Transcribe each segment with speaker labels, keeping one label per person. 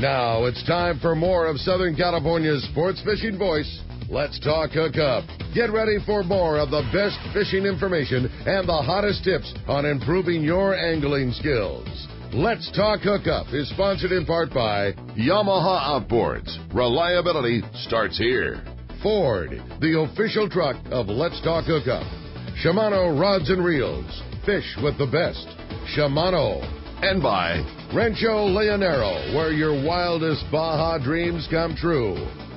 Speaker 1: Now it's time for more of Southern California's sports fishing voice. Let's talk hookup. Get ready for more of the best fishing information and the hottest tips on improving your angling skills. Let's Talk Hookup is sponsored in part by Yamaha Outboards. Reliability starts here. Ford, the official truck of Let's Talk Hookup. Shimano Rods and Reels. Fish with the best. Shimano. And by Rancho Leonero, where your wildest Baja dreams come true.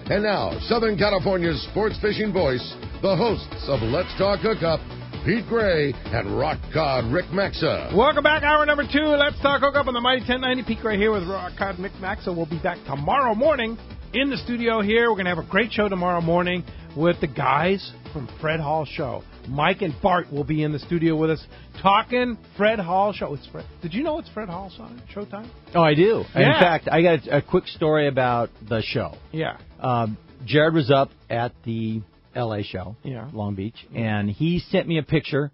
Speaker 1: And now, Southern California's sports fishing voice, the hosts of Let's Talk Hookup, Pete Gray and Rock Cod Rick Maxa.
Speaker 2: Welcome back, hour number two. Let's talk hook up on the Mighty 1090. Pete Gray here with Rock Cod Rick Maxa. We'll be back tomorrow morning in the studio here. We're going to have a great show tomorrow morning with the guys from Fred Hall Show. Mike and Bart will be in the studio with us talking Fred Hall Show. It's Fred. Did you know it's Fred Hall Showtime?
Speaker 3: Oh, I do. In fact, I got a, a quick story about the show.
Speaker 2: Yeah.
Speaker 3: Um, Jared was up at the L.A. show,
Speaker 2: Yeah.
Speaker 3: Long Beach, and he sent me a picture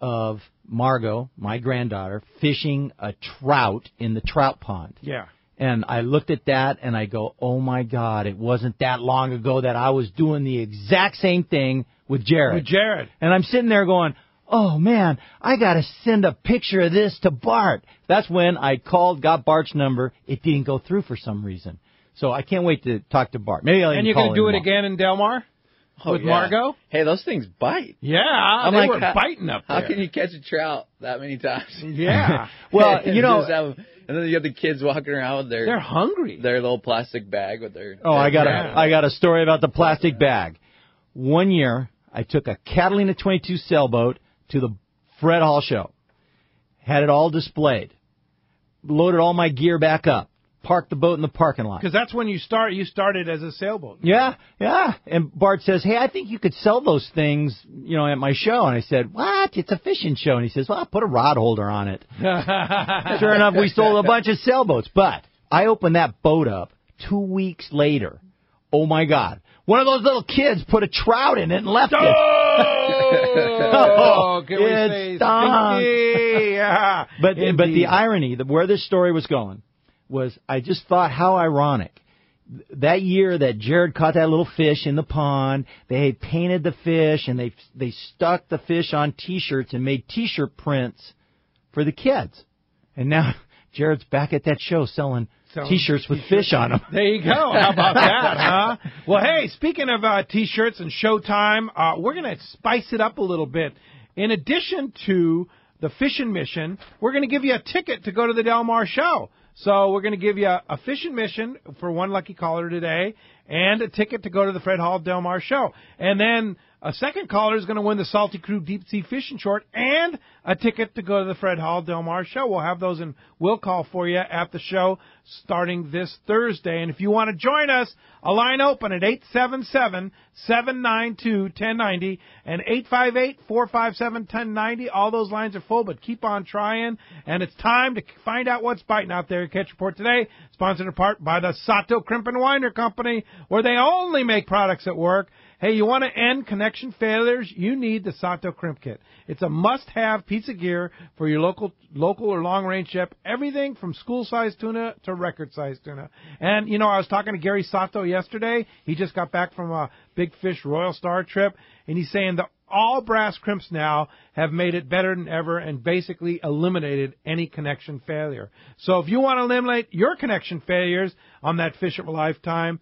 Speaker 3: of Margot, my granddaughter, fishing a trout in the trout pond.
Speaker 2: Yeah.
Speaker 3: And I looked at that and I go, oh my God, it wasn't that long ago that I was doing the exact same thing with Jared.
Speaker 2: With Jared.
Speaker 3: And I'm sitting there going, oh man, I got to send a picture of this to Bart. That's when I called, got Bart's number. It didn't go through for some reason. So I can't wait to talk to Bart. Maybe I'll
Speaker 2: And
Speaker 3: even
Speaker 2: you're
Speaker 3: call
Speaker 2: going to do it again in Del Mar?
Speaker 4: Oh,
Speaker 2: with
Speaker 4: yeah.
Speaker 2: Margot?
Speaker 4: Hey, those things bite.
Speaker 2: Yeah.
Speaker 4: I'm
Speaker 2: they
Speaker 4: like,
Speaker 2: were
Speaker 4: how-
Speaker 2: biting up there.
Speaker 4: How can you catch a trout that many times?
Speaker 2: Yeah.
Speaker 3: Well, you know,
Speaker 4: have- and then you have the kids walking around with their
Speaker 2: They're hungry.
Speaker 4: their little plastic bag with their.
Speaker 3: Oh, I got a I got a story about the plastic bag. One year, I took a Catalina 22 sailboat to the Fred Hall show. Had it all displayed. Loaded all my gear back up. Parked the boat in the parking lot.
Speaker 2: Because that's when you start. You started as a sailboat.
Speaker 3: Yeah, yeah. And Bart says, "Hey, I think you could sell those things, you know, at my show." And I said, "What? It's a fishing show." And he says, "Well, I'll put a rod holder on it." sure enough, we sold a bunch of sailboats. But I opened that boat up two weeks later. Oh my God! One of those little kids put a trout in it and left
Speaker 2: oh! oh, can we
Speaker 3: It
Speaker 2: say stinky? Yeah.
Speaker 3: But but the irony, the, where this story was going, was I just thought how ironic. That year that Jared caught that little fish in the pond, they had painted the fish and they they stuck the fish on T-shirts and made T-shirt prints for the kids. And now Jared's back at that show selling,
Speaker 2: Selling
Speaker 3: T-shirts with fish on them.
Speaker 2: There you go. How about that, huh? Well, hey, speaking of uh, t-shirts and Showtime, uh, we're going to spice it up a little bit. In addition to the fishing mission, we're going to give you a ticket to go to the Del Mar show. So we're going to give you a, a fishing mission for one lucky caller today, and a ticket to go to the Fred Hall Del Mar show. And then a second caller is going to win the Salty Crew Deep Sea Fishing Short and a ticket to go to the Fred Hall Del Mar show. We'll have those and we'll call for you at the show starting this Thursday. And if you want to join us, a line open at 877-792-1090 and 858-457-1090. All those lines are full, but keep on trying. And it's time to find out what's biting out there. Catch Report today, sponsored in part by the Sato Crimp and Winder Company, where they only make products that work. Hey, you want to end connection failures? You need the Sato Crimp Kit. It's a must-have piece of gear for your local, local or long-range ship. Everything from school-sized tuna to record-sized tuna. And you know, I was talking to Gary Sato yesterday. He just got back from a Big Fish Royal Star trip, and he's saying the all brass crimps now have made it better than ever and basically eliminated any connection failure. So if you want to eliminate your connection failures on that fish of a lifetime,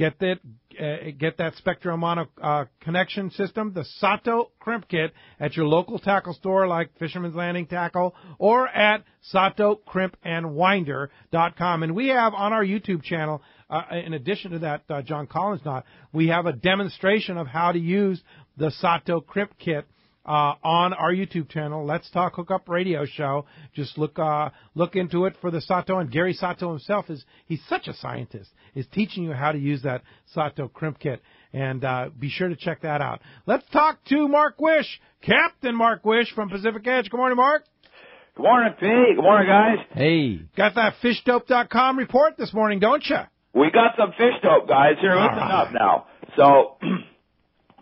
Speaker 2: Get that, uh, get that Spectrum Mono uh, connection system, the Sato Crimp Kit, at your local tackle store like Fisherman's Landing Tackle or at SatoCrimpandWinder.com. And we have on our YouTube channel, uh, in addition to that, uh, John Collins not, we have a demonstration of how to use the Sato Crimp Kit uh, on our YouTube channel, Let's Talk Hookup Radio Show. Just look uh, look into it for the Sato and Gary Sato himself is he's such a scientist. Is teaching you how to use that Sato crimp kit, and uh, be sure to check that out. Let's talk to Mark Wish, Captain Mark Wish from Pacific Edge. Good morning, Mark.
Speaker 5: Good morning, Pete. Good morning, guys.
Speaker 3: Hey,
Speaker 2: Got that fishdope.com report this morning, don't you?
Speaker 5: We got some fish dope, guys. Here, listen
Speaker 2: right.
Speaker 5: up now. So,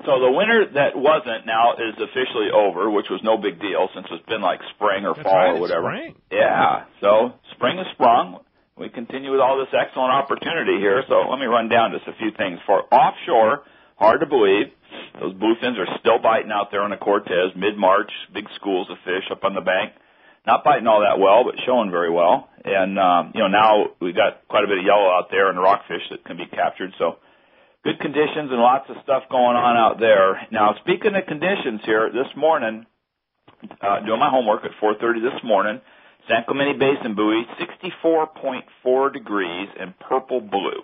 Speaker 5: so the winter that wasn't now is officially over, which was no big deal since it's been like spring or
Speaker 2: That's
Speaker 5: fall
Speaker 2: right,
Speaker 5: or whatever.
Speaker 2: spring.
Speaker 5: Yeah. So spring is sprung. we continue with all this excellent opportunity here. So let me run down just a few things. For offshore, hard to believe, those bluefins are still biting out there on the Cortez, mid-March, big schools of fish up on the bank. Not biting all that well, but showing very well. And, um, you know, now we've got quite a bit of yellow out there and rockfish that can be captured. So good conditions and lots of stuff going on out there. Now, speaking of conditions here, this morning, uh, doing my homework at 4.30 this morning, San Clemente Basin buoy, 64.4 degrees and purple blue.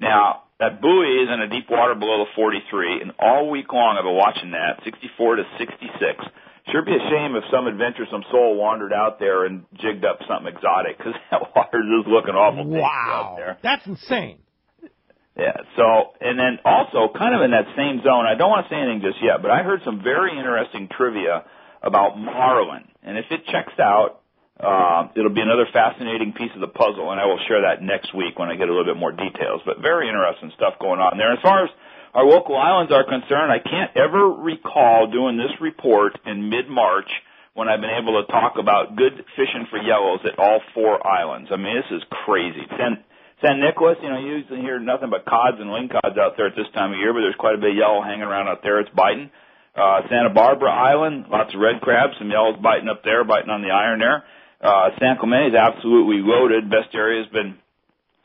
Speaker 5: Now, that buoy is in a deep water below the 43, and all week long I've been watching that, 64 to 66. Sure be a shame if some adventuresome soul wandered out there and jigged up something exotic, because that water is looking awful wow. out there.
Speaker 2: That's insane.
Speaker 5: Yeah. So, and then also, kind of in that same zone, I don't want to say anything just yet, but I heard some very interesting trivia about marlin, and if it checks out, uh, it'll be another fascinating piece of the puzzle, and I will share that next week when I get a little bit more details. But very interesting stuff going on there. As far as our local islands are concerned, I can't ever recall doing this report in mid-March when I've been able to talk about good fishing for yellows at all four islands. I mean, this is crazy. San, San Nicolas, you know, you usually hear nothing but cods and lingcods out there at this time of year, but there's quite a bit of yellow hanging around out there. It's biting. Uh, Santa Barbara Island, lots of red crabs, some yellows biting up there, biting on the iron there. Uh, San Clemente is absolutely loaded. Best area has been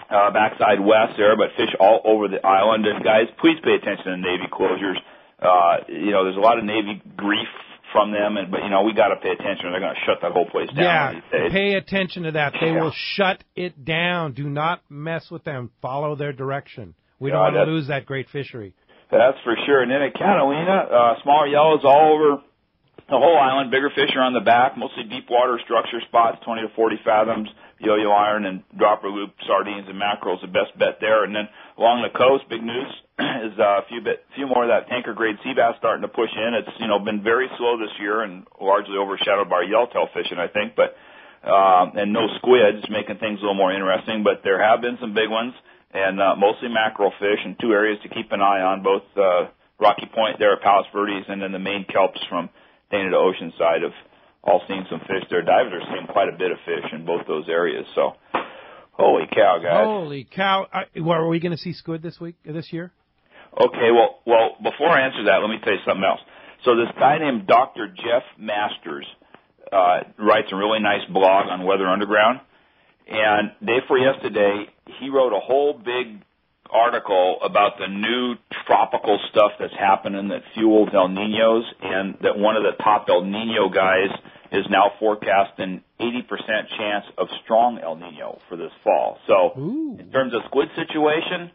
Speaker 5: uh, backside west there, but fish all over the island. And guys, please pay attention to Navy closures. Uh, you know, there's a lot of Navy grief from them, and but you know we got to pay attention. They're going to shut that whole place
Speaker 2: down. Yeah, pay attention to that. They yeah. will shut it down. Do not mess with them. Follow their direction. We don't want to lose that great fishery.
Speaker 5: That's for sure. And then at Catalina, uh, smaller yellows all over the whole island, bigger fish are on the back, mostly deep water structure spots, 20 to 40 fathoms, yo-yo iron and dropper loop sardines and mackerels, the best bet there. And then along the coast, big news is uh, a few bit, few more of that tanker grade sea bass starting to push in. It's you know been very slow this year and largely overshadowed by yellowtail fishing, I think, but uh, and no squids, making things a little more interesting. But there have been some big ones, and uh, mostly mackerel fish, and two areas to keep an eye on, both uh, Rocky Point there at Palos Verdes, and then the main kelps from Dana to Oceanside have all seen some fish there. Divers are seeing quite a bit of fish in both those areas. So, holy cow, guys!
Speaker 2: Holy cow! I, well, are we going to see squid this week, this year?
Speaker 5: Okay, well, well, before I answer that, let me tell you something else. So this guy named Dr. Jeff Masters uh, writes a really nice blog on Weather Underground, and day for yesterday, he wrote a whole big article about the new tropical stuff that's happening that fuels El Ninos, and that one of the top El Nino guys is now forecasting 80% chance of strong El Nino for this fall. So,
Speaker 2: Ooh.
Speaker 5: in terms of squid situation,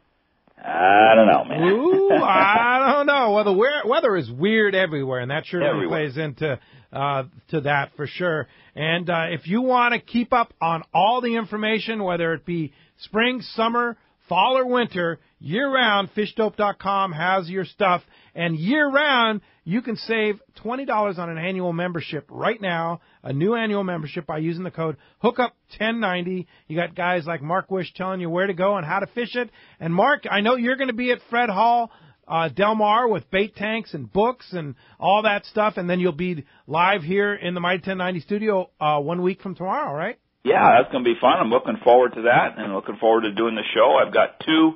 Speaker 5: I don't know, man.
Speaker 2: Ooh, I don't know. Well, the weather is weird everywhere, and that sure everywhere. plays into uh, to that for sure. And uh, if you want to keep up on all the information, whether it be spring, summer, fall or winter, year round, fishdope.com has your stuff. And year round, you can save $20 on an annual membership right now, a new annual membership by using the code hookup1090. You got guys like Mark Wish telling you where to go and how to fish it. And Mark, I know you're going to be at Fred Hall. Uh, Del Mar with bait tanks and books and all that stuff, and then you'll be live here in the Mighty 1090 studio uh, one week from tomorrow, right?
Speaker 5: yeah, that's going to be fun. I'm looking forward to that and looking forward to doing the show. I've got two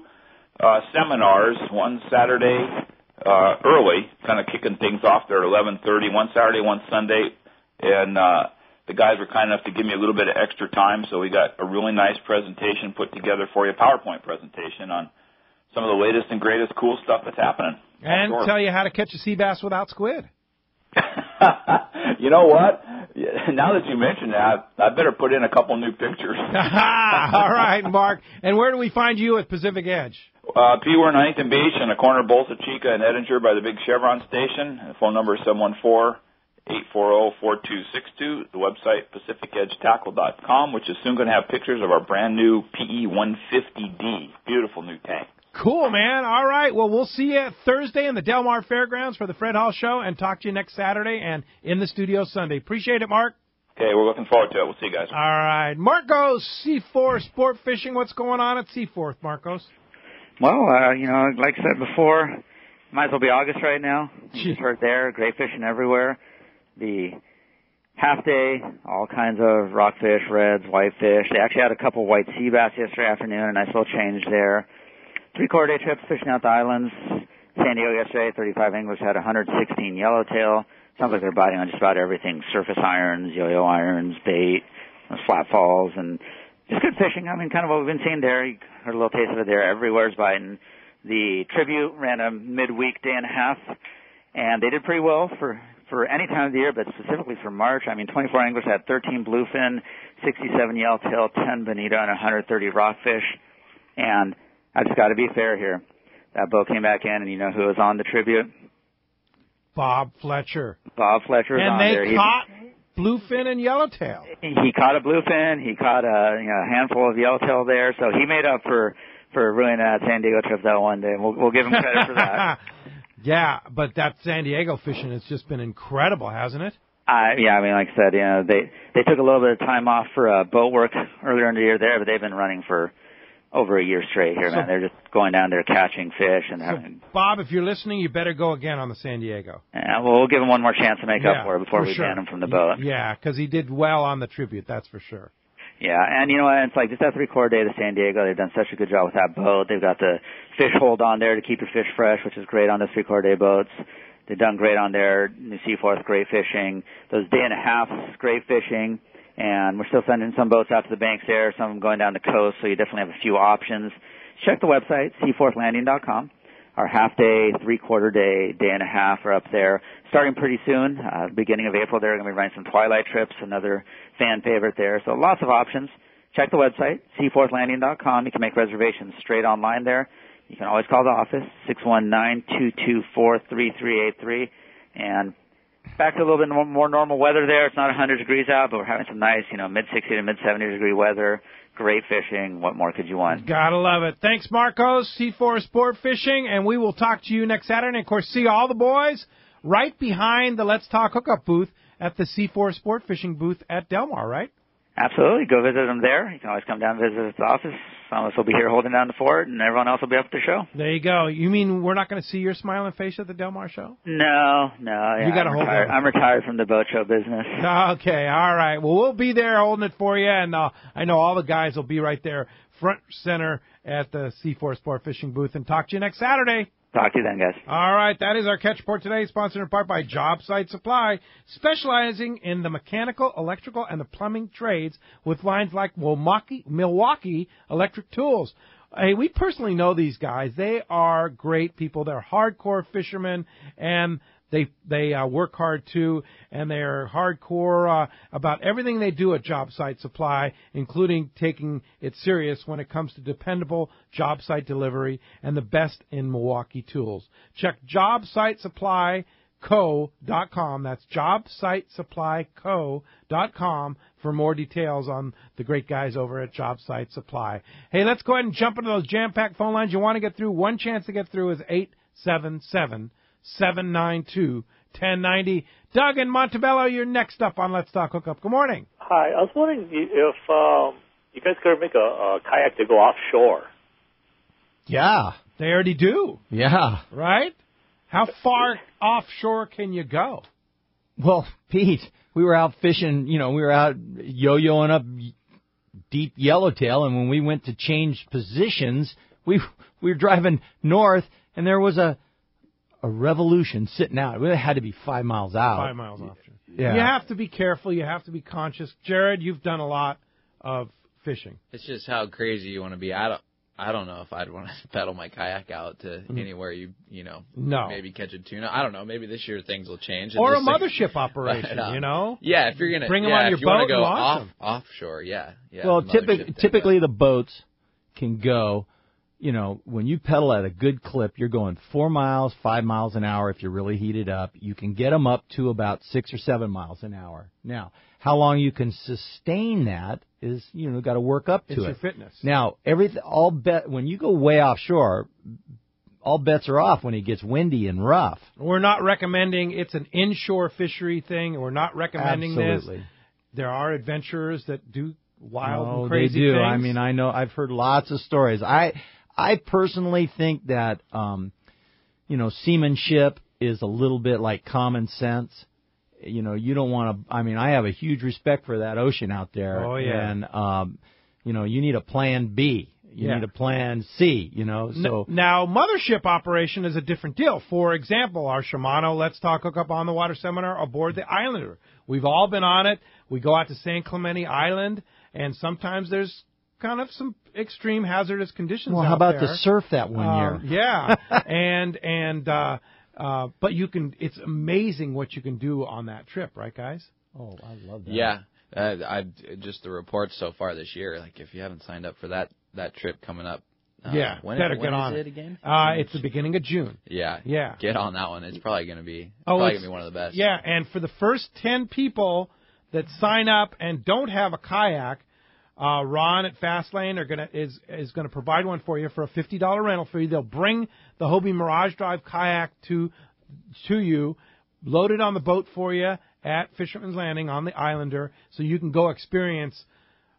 Speaker 5: uh, seminars, one Saturday uh, early, kind of kicking things off there at 11:30. One Saturday, one Sunday, and uh, the guys were kind enough to give me a little bit of extra time, so we got a really nice presentation put together for you, PowerPoint presentation on some of the latest and greatest cool stuff that's happening.
Speaker 2: And tell you how to catch a sea bass without squid.
Speaker 5: you know what? Now that you mention that, I better put in a couple new pictures.
Speaker 2: All right, Mark. And where do we find you at Pacific Edge?
Speaker 5: Uh, P. We're in Huntington Beach in the corner of Bolsa Chica and Edinger by the big Chevron station. The phone number is 714 840 4262. The website, PacificEdgeTackle.com, which is soon going to have pictures of our brand new PE 150D. Beautiful new tank.
Speaker 2: Cool, man. All right. Well, we'll see you Thursday in the Del Mar Fairgrounds for the Fred Hall Show and talk to you next Saturday and in the studio Sunday. Appreciate it, Mark.
Speaker 5: Okay, we're looking forward to it. We'll see you guys.
Speaker 2: All right. Marcos, Seaforth Sport Fishing. What's going on at Seaforth, Marcos?
Speaker 6: Well, uh, you know, like I said before, might as well be August right now. It's right there. Great fishing everywhere. The half day, all kinds of rockfish, reds, whitefish. They actually had a couple white sea bass yesterday afternoon, a nice little change there. Three quarter day trips fishing out the islands. San Diego yesterday, 35 anglers had 116 yellowtail. Sounds like they're biting on just about everything: surface irons, yo-yo irons, bait, flat falls, and just good fishing. I mean, kind of what we've been seeing there. You heard a little taste of it there. Everywhere's biting. The tribute ran a midweek day and a half, and they did pretty well for for any time of the year, but specifically for March. I mean, 24 anglers had 13 bluefin, 67 yellowtail, 10 bonito, and 130 rockfish. And I just got to be fair here. That boat came back in, and you know who was on the tribute?
Speaker 2: Bob Fletcher.
Speaker 6: Bob Fletcher was
Speaker 2: and
Speaker 6: on
Speaker 2: they
Speaker 6: there. He-
Speaker 2: caught bluefin and yellowtail.
Speaker 6: he caught a bluefin, he caught a, you know, a handful of yellowtail there, so he made up for for ruining that San Diego trip that one day. We'll, we'll give him credit for that.
Speaker 2: yeah, but that San Diego fishing has just been incredible, hasn't it?
Speaker 6: I yeah, I mean, like I said, you know, they they took a little bit of time off for uh, boat work earlier in the year there, but they've been running for over a year straight here,
Speaker 2: So-
Speaker 6: man. They're just going down there catching fish and
Speaker 2: So,
Speaker 6: having.
Speaker 2: Bob, if you're listening, you better go again on the San Diego.
Speaker 6: Yeah, well, we'll give him one more chance to make
Speaker 2: Yeah,
Speaker 6: up for it before
Speaker 2: for
Speaker 6: we
Speaker 2: sure.
Speaker 6: ban him from the boat.
Speaker 2: Yeah, because he did well on the tribute, that's for sure.
Speaker 6: Yeah, and you know what? It's like just that three quarter day to San Diego. They've done such a good job with that boat. They've got the fish hold on there to keep your fish fresh, which is great on those three quarter day boats. They've done great on there. New Seaforth, great fishing. Those day and a half, great fishing. And we're still sending some boats out to the banks there, some going down the coast, so you definitely have a few options. Check the website, seaforthlanding.com. Our half day, three quarter day, day and a half are up there. Starting pretty soon, uh, beginning of April, they're going to be running some twilight trips, another fan favorite there. So lots of options. Check the website, seaforthlanding.com. You can make reservations straight online there. You can always call the office, 619-224-3383. And back to a little bit more more normal weather there. It's not 100 degrees out, but we're having some nice, you know, mid 60 to mid 70 degree weather. Great fishing. What more could you want?
Speaker 2: Gotta love it. Thanks, Marcos, Seaforth Sport Fishing, and we will talk to you next Saturday. And of course, see all the boys right behind the Let's Talk Hookup booth at the Seaforth Sport Fishing booth at Del Mar, right?
Speaker 6: Absolutely. Go visit them there. You can always come down and visit the office. Some of us will be here holding down the fort, and everyone else will be up at the show.
Speaker 2: There you go. You mean we're not going to see your smiling face at the Del Mar show?
Speaker 6: No, no. Yeah,
Speaker 2: You gotta
Speaker 6: I'm
Speaker 2: hold
Speaker 6: retired. I'm retired from the boat show business.
Speaker 2: Okay, all right. Well, we'll be there holding it for you, and uh, I know all the guys will be right there, front center at the Seaforth Sport Fishing booth, and talk to you next Saturday.
Speaker 6: Talk to you then, guys.
Speaker 2: All right, that is our catch report today, sponsored in part by Job Site Supply, specializing in the mechanical, electrical, and the plumbing trades with lines like Milwaukee, Milwaukee Electric Tools. Hey, we personally know these guys. They are great people. They're hardcore fishermen, and they they uh, work hard too, and they're hardcore uh, about everything they do at Job Site Supply, including taking it serious when it comes to dependable job site delivery and the best in Milwaukee tools. Check job site supply JobSiteSupplyCo.com. That's JobSiteSupplyCo.com for more details on the great guys over at Job Site Supply. Hey, let's go ahead and jump into those jam-packed phone lines. You want to get through? One chance to get through is eight seven seven seven nine two ten ninety. Doug in Montebello, you're next up on Let's Talk Hookup. Good morning.
Speaker 7: Hi, I was wondering if um, you guys could make a, a kayak to go offshore.
Speaker 3: Yeah,
Speaker 2: They already do,
Speaker 3: yeah.
Speaker 2: right? How far offshore can you go?
Speaker 3: Well, Pete, we were out fishing. You know, we were out yo-yoing up deep yellowtail, and when we went to change positions, we we were driving north, and there was a a revolution sitting out. It had to be five miles out.
Speaker 2: Five miles offshore.
Speaker 3: Yeah.
Speaker 2: You have to be careful. You have to be conscious. Jared, you've done a lot of fishing.
Speaker 4: It's just how crazy you want to be. I don't. I don't know if I'd want to pedal my kayak out to
Speaker 2: Mm-hmm.
Speaker 4: anywhere you you know
Speaker 2: No.
Speaker 4: maybe catch a tuna. I don't know. Maybe this year things will change.
Speaker 2: Or a
Speaker 4: And thing-
Speaker 2: mothership operation,
Speaker 4: But, uh,
Speaker 2: you know?
Speaker 4: Yeah, if you're gonna
Speaker 2: Bring 'em
Speaker 4: yeah,
Speaker 2: on
Speaker 4: if
Speaker 2: your
Speaker 4: you wanna
Speaker 2: boat
Speaker 4: go
Speaker 2: and launch
Speaker 4: offshore, yeah, yeah.
Speaker 3: well,
Speaker 4: mothership
Speaker 3: typically, typically the boats can go. You know, when you pedal at a good clip, you're going four miles, five miles an hour. If you're really heated up, you can get them up to about six or seven miles an hour. Now, how long you can sustain that is, you know, got to work up to
Speaker 2: It's
Speaker 3: it.
Speaker 2: your fitness.
Speaker 3: Now, everything, all bet when you go way offshore, all bets are off when it gets windy and rough.
Speaker 2: We're not recommending it's an inshore fishery thing. We're not recommending
Speaker 3: Absolutely.
Speaker 2: this. There are adventurers that do wild
Speaker 3: Oh,
Speaker 2: and crazy
Speaker 3: they do.
Speaker 2: things.
Speaker 3: I mean, I know I've heard lots of stories. I I personally think that um, you know, seamanship is a little bit like common sense. you know, you don't want to. I mean, I have a huge respect for that ocean out there.
Speaker 2: Oh, yeah.
Speaker 3: And um, you know, you need a plan B. You
Speaker 2: Yeah.
Speaker 3: need a plan C. You know, so
Speaker 2: now, mothership operation is a different deal. For example, our Shimano Let's Talk Hookup on the Water seminar aboard the Islander. We've all been on it. We go out to San Clemente Island, and sometimes there's kind of some extreme hazardous conditions.
Speaker 3: well, how
Speaker 2: out
Speaker 3: about
Speaker 2: there.
Speaker 3: the surf that one
Speaker 2: Um,
Speaker 3: year?
Speaker 2: yeah, and and uh, uh, but you can. It's amazing what you can do on that trip, right, guys?
Speaker 3: Oh, I love that.
Speaker 4: Yeah, uh, I just the reports so far this year. Like if you haven't signed up for that that trip coming up, uh,
Speaker 2: yeah,
Speaker 4: when,
Speaker 2: better
Speaker 4: when
Speaker 2: get
Speaker 4: is
Speaker 2: on
Speaker 4: it again?
Speaker 2: Uh, it's the beginning of June.
Speaker 4: yeah,
Speaker 2: Yeah.
Speaker 4: Get on that one. It's probably going to be
Speaker 2: Oh,
Speaker 4: probably
Speaker 2: it's-
Speaker 4: going to be one of the best.
Speaker 2: Yeah, and for the first ten people that sign up and don't have a kayak, uh, Ron at Fastlane are gonna is is gonna provide one for you for a fifty dollar rental fee. They'll bring the Hobie Mirage Drive kayak to to you, load it on the boat for you at Fisherman's Landing on the Islander, so you can go experience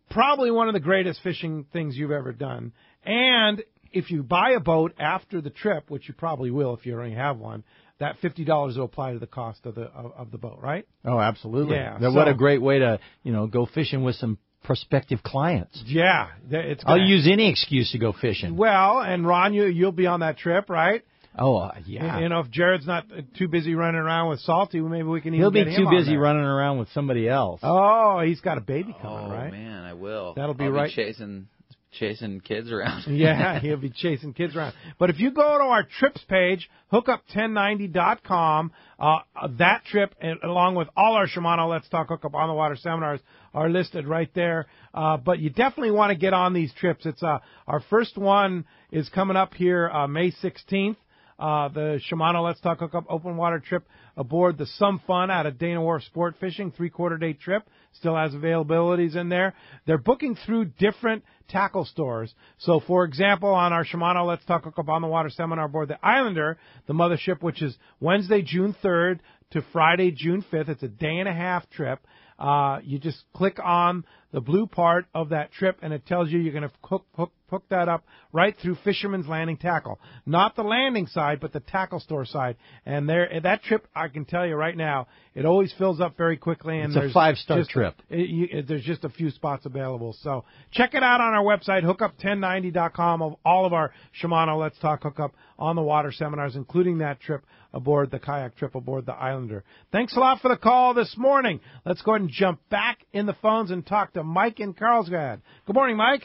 Speaker 2: probably one of the greatest fishing things you've ever done. And if you buy a boat after the trip, which you probably will if you already have one, that fifty dollars will apply to the cost of the of, of the boat, right?
Speaker 3: Oh, absolutely.
Speaker 2: Yeah,
Speaker 3: Now, what a great way to you know go fishing with some prospective clients.
Speaker 2: Yeah, th- it's.
Speaker 3: I'll use any excuse to go fishing.
Speaker 2: Well, and Ron, you you'll be on that trip, right?
Speaker 3: Oh, uh, yeah.
Speaker 2: You know, if Jared's not uh, too busy running around with Salty, maybe we can even
Speaker 3: He'll be
Speaker 2: get
Speaker 3: too
Speaker 2: him
Speaker 3: busy running around with somebody else.
Speaker 2: Oh, he's got a baby
Speaker 4: Oh
Speaker 2: coming, right?
Speaker 4: man, I will.
Speaker 2: That'll be
Speaker 4: I'll
Speaker 2: right-
Speaker 4: chasing chasing kids around.
Speaker 2: Yeah, he'll be chasing kids around. But if you go to our trips page, hookup1090.com, uh, uh, that trip, along with all our Shimano Let's Talk Hookup on the Water seminars, are listed right there. Uh, but you definitely want to get on these trips. It's uh, our first one is coming up here uh, May 16th. Uh, the Shimano Let's Talk Hookup open water trip aboard the Sum Fun out of Dana Wharf Sport Fishing, three quarter day trip. Still has availabilities in there. They're booking through different tackle stores. So, for example, on our Shimano Let's Talk Hookup on the Water seminar aboard the Islander, the mothership, which is Wednesday, June 3rd to Friday, June 5th. It's a day and a half trip. Uh, you just click on the blue part of that trip and it tells you you're going to hook, hook, hook that up right through Fisherman's Landing Tackle. Not the landing side, but the tackle store side. And there, that trip, I can tell you right now, it always fills up very quickly. And
Speaker 3: It's a
Speaker 2: there's
Speaker 3: five-star trip.
Speaker 2: it- you, it- there's just a few spots available. So check it out on our website, hookup1090.com of all of our Shimano Let's Talk Hookup on the water seminars, including that trip aboard the kayak trip aboard the Islander. Thanks a lot for the call this morning. Let's go ahead and jump back in the phones and talk to Mike in Carlsbad. Good morning, Mike.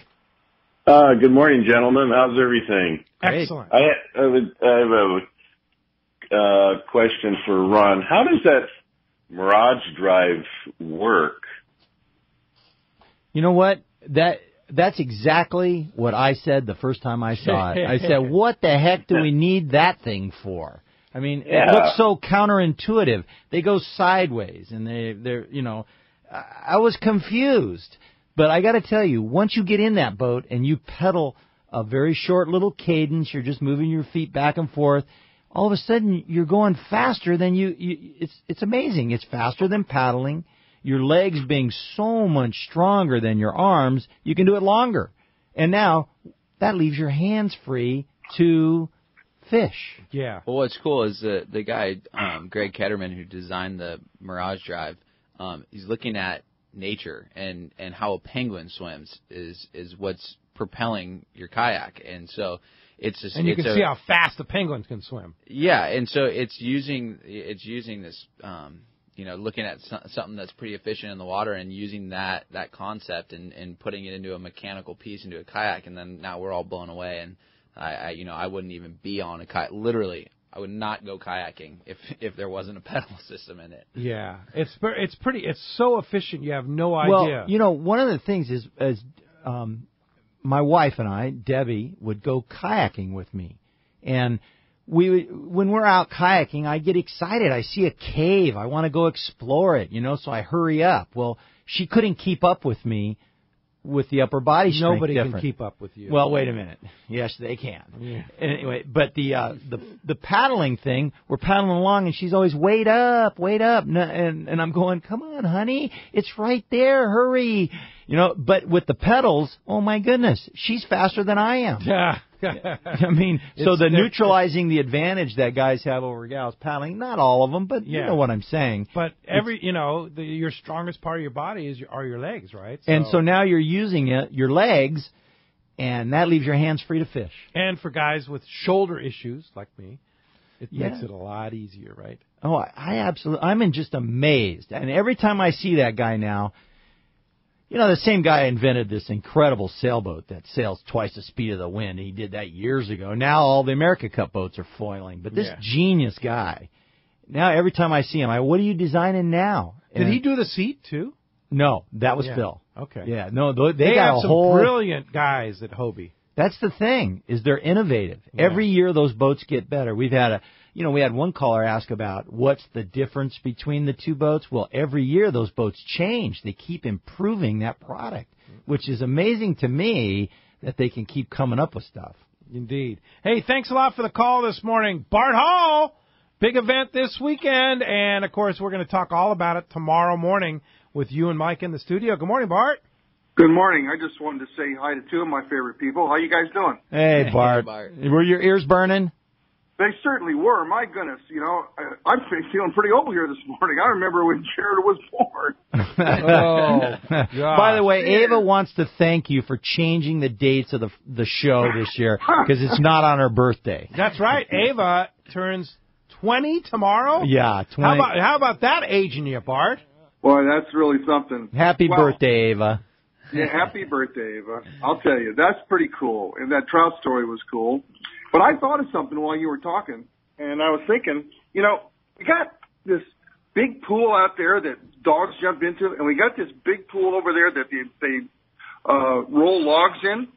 Speaker 8: Uh, good morning, gentlemen. How's everything?
Speaker 2: Excellent.
Speaker 8: I, I, have a- I have a uh, question for Ron. How does that Mirage Drive work?
Speaker 3: You know what? That that's exactly what I said the first time I saw it. I said, "What the heck do we need that thing for?" I mean, it looks so counterintuitive. They go sideways, and they they're you know, I, I was confused. But I got to tell you, once you get in that boat and you pedal a very short little cadence, you're just moving your feet back and forth. All of a sudden, you're going faster than you. you it's it's amazing. It's faster than paddling your legs being so much stronger than your arms, you can do it longer. And now that leaves your hands free to fish.
Speaker 2: Yeah.
Speaker 4: Well, what's cool is the the guy um, Greg Ketterman who designed the Mirage Drive. Um, he's looking at nature and and how a penguin swims is is what's propelling your kayak, and so it's just
Speaker 2: And you
Speaker 4: it's
Speaker 2: can
Speaker 4: a,
Speaker 2: see how fast the penguins can swim.
Speaker 4: yeah, and so it's using it's using this um, you know looking at so- something that's pretty efficient in the water and using that that concept and and putting it into a mechanical piece into a kayak, and then now we're all blown away and. I, I you know I wouldn't even be on a kayak. Literally, I would not go kayaking if if there wasn't a pedal system in it.
Speaker 2: Yeah. It's ver- it's pretty. It's so efficient. You have no idea.
Speaker 3: Well,
Speaker 2: idea.
Speaker 3: you know, one of the things is as um, my wife and I, Debbie, would go kayaking with me, and we when we're out kayaking, I get excited. I see a cave, I want to go explore it, you know, so I hurry up. Well, she couldn't keep up with me with the upper body strength.
Speaker 2: Nobody can keep up with you.
Speaker 3: Well, wait a minute. Yes, they can.
Speaker 2: Yeah.
Speaker 3: Anyway, but the uh, the the paddling thing, we're paddling along, and she's always wait up, wait up, and and I'm going, come on, honey, it's right there, hurry. You know, but with the pedals, oh my goodness, she's faster than I am.
Speaker 2: Yeah.
Speaker 3: I mean, so
Speaker 2: It's
Speaker 3: the
Speaker 2: the-
Speaker 3: neutralizing the advantage that guys have over gals paddling, not all of them, but you know what I'm saying.
Speaker 2: But every, you know, the, your strongest part of your body is your, are your legs, right?
Speaker 3: And so now you're using it, your legs, and that leaves your hands free to fish.
Speaker 2: and for guys with shoulder issues like me, it
Speaker 3: Yeah.
Speaker 2: makes it a lot easier, right?
Speaker 3: Oh, I, I absolutely, I'm in just amazed. And every time I see that guy now, you know, the same guy invented this incredible sailboat that sails twice the speed of the wind. He did that years ago. Now all the America Cup boats are foiling. But this
Speaker 2: Yeah.
Speaker 3: genius guy, now every time I see him, I, what are you designing now?
Speaker 2: Did he do the seat too?
Speaker 3: No, that was
Speaker 2: Yeah.
Speaker 3: Phil.
Speaker 2: Okay.
Speaker 3: Yeah, no, th- they,
Speaker 2: They,
Speaker 3: got
Speaker 2: have
Speaker 3: a
Speaker 2: some
Speaker 3: whole.
Speaker 2: brilliant guys at Hobie.
Speaker 3: That's the thing is they're innovative.
Speaker 2: Yeah.
Speaker 3: Every year those boats get better. We've had a, you know, we had one caller ask about what's the difference between the two boats. Well, every year those boats change. They keep improving that product, which is amazing to me that they can keep coming up with stuff.
Speaker 2: Indeed. Hey, thanks a lot for the call this morning. Bart Hall, big event this weekend. And of course, we're going to talk all about it tomorrow morning with you and Mike in the studio. Good morning, Bart.
Speaker 9: Good morning. I just wanted to say hi to two of my favorite people. How you guys doing?
Speaker 3: Hey, Bart,
Speaker 4: Bart.
Speaker 3: were your ears burning?
Speaker 9: They certainly were. My goodness, you know, I, I'm feeling pretty old here this morning. I remember when Jared was born.
Speaker 2: Oh,
Speaker 3: By the way, Ava wants to thank you for changing the dates of the the show this year because it's not on her birthday.
Speaker 2: That's right. Ava turns 20 tomorrow.
Speaker 3: Yeah, 20.
Speaker 2: How about, how about that aging you, Bart?
Speaker 9: Boy, that's really something.
Speaker 3: Happy
Speaker 9: Well,
Speaker 3: birthday, Ava.
Speaker 9: Yeah, happy birthday, Ava. I'll tell you, that's pretty cool. And that trout story was cool. But I thought of something while you were talking, and I was thinking, you know, we got this big pool out there that dogs jump into, and we got this big pool over there that they, they uh, roll logs in.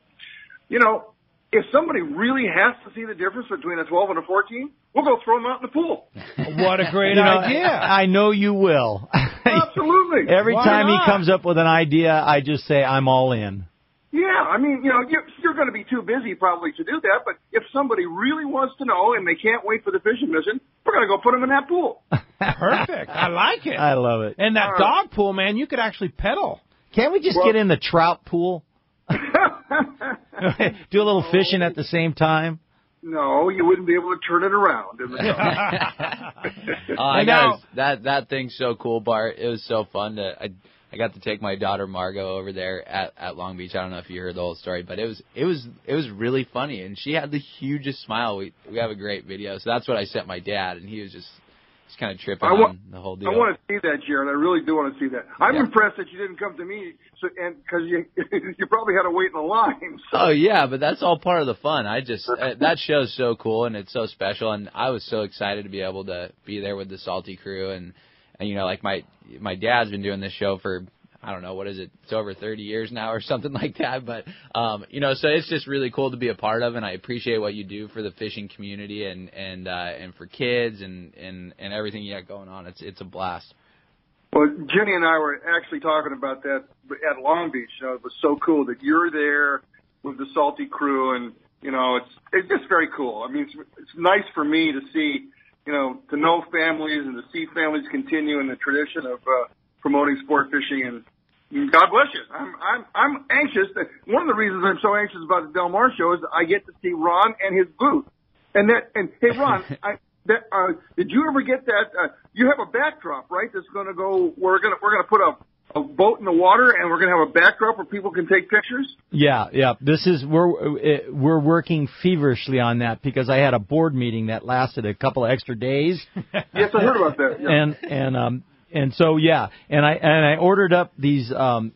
Speaker 9: You know, if somebody really has to see the difference between a 12 and a 14, we'll go throw them out in the pool.
Speaker 2: What a great
Speaker 3: You know,
Speaker 2: idea.
Speaker 3: I know you will.
Speaker 9: Absolutely.
Speaker 3: Every
Speaker 2: Why
Speaker 3: time
Speaker 2: not?
Speaker 3: he comes up with an idea, I just say I'm all in.
Speaker 9: Yeah, I mean, you know, you're, you're going to be too busy probably to do that, but if somebody really wants to know and they can't wait for the fishing mission, we're going to go put them in that pool.
Speaker 2: Perfect. I like it.
Speaker 3: I love it.
Speaker 2: And that
Speaker 9: All right.
Speaker 2: dog pool, man, you could actually pedal.
Speaker 3: Can't we just
Speaker 9: Well-
Speaker 3: get in the trout pool? Do a little fishing at the same time.
Speaker 9: no, you wouldn't be able to turn it around. In the
Speaker 4: Oh, I
Speaker 2: And
Speaker 4: got that that thing's so cool, Bart. It was so fun to I I got to take my daughter Margot over there at at Long Beach. I don't know if you heard the whole story, but it was it was it was really funny, and she had the hugest smile. We we have a great video, so that's what I sent my dad, and he was just just kind of tripping
Speaker 9: I wa-
Speaker 4: on the whole deal.
Speaker 9: I want to see that, Jared. I really do want to see that. I'm
Speaker 4: Yeah.
Speaker 9: impressed that you didn't come to me, so, and because you you probably had to wait in the line. So.
Speaker 4: Oh yeah, but that's all part of the fun. I just uh, that show's so cool and it's so special, and I was so excited to be able to be there with the Salty crew, and and you know like my my dad's been doing this show for I don't know what is it, it's over 30 years now or something like that, but um you know so it's just really cool to be a part of, and I appreciate what you do for the fishing community and and uh, and for kids and and and everything you got going on. It's it's a blast.
Speaker 9: Well, Jenny and I were actually talking about that at Long Beach. You know, it was so cool that you're there with the Salty crew, and you know, it's it's just very cool. I mean, it's, it's nice for me to see, you know, to know families and to see families continue in the tradition of uh, promoting sport fishing. And God bless you. I'm I'm I'm anxious. One of the reasons I'm so anxious about the Del Mar show is I get to see Ron and his booth. And that and hey Ron, I that uh did you ever get that uh you have a backdrop, right? That's gonna go we're gonna we're gonna put a a boat in the water and we're gonna have a backdrop where people can take pictures?
Speaker 3: Yeah, yeah. This is we're uh, we're working feverishly on that because I had a board meeting that lasted a couple of extra days.
Speaker 9: Yes, I heard about that. Yeah.
Speaker 3: and and um and so yeah, and I and I ordered up these um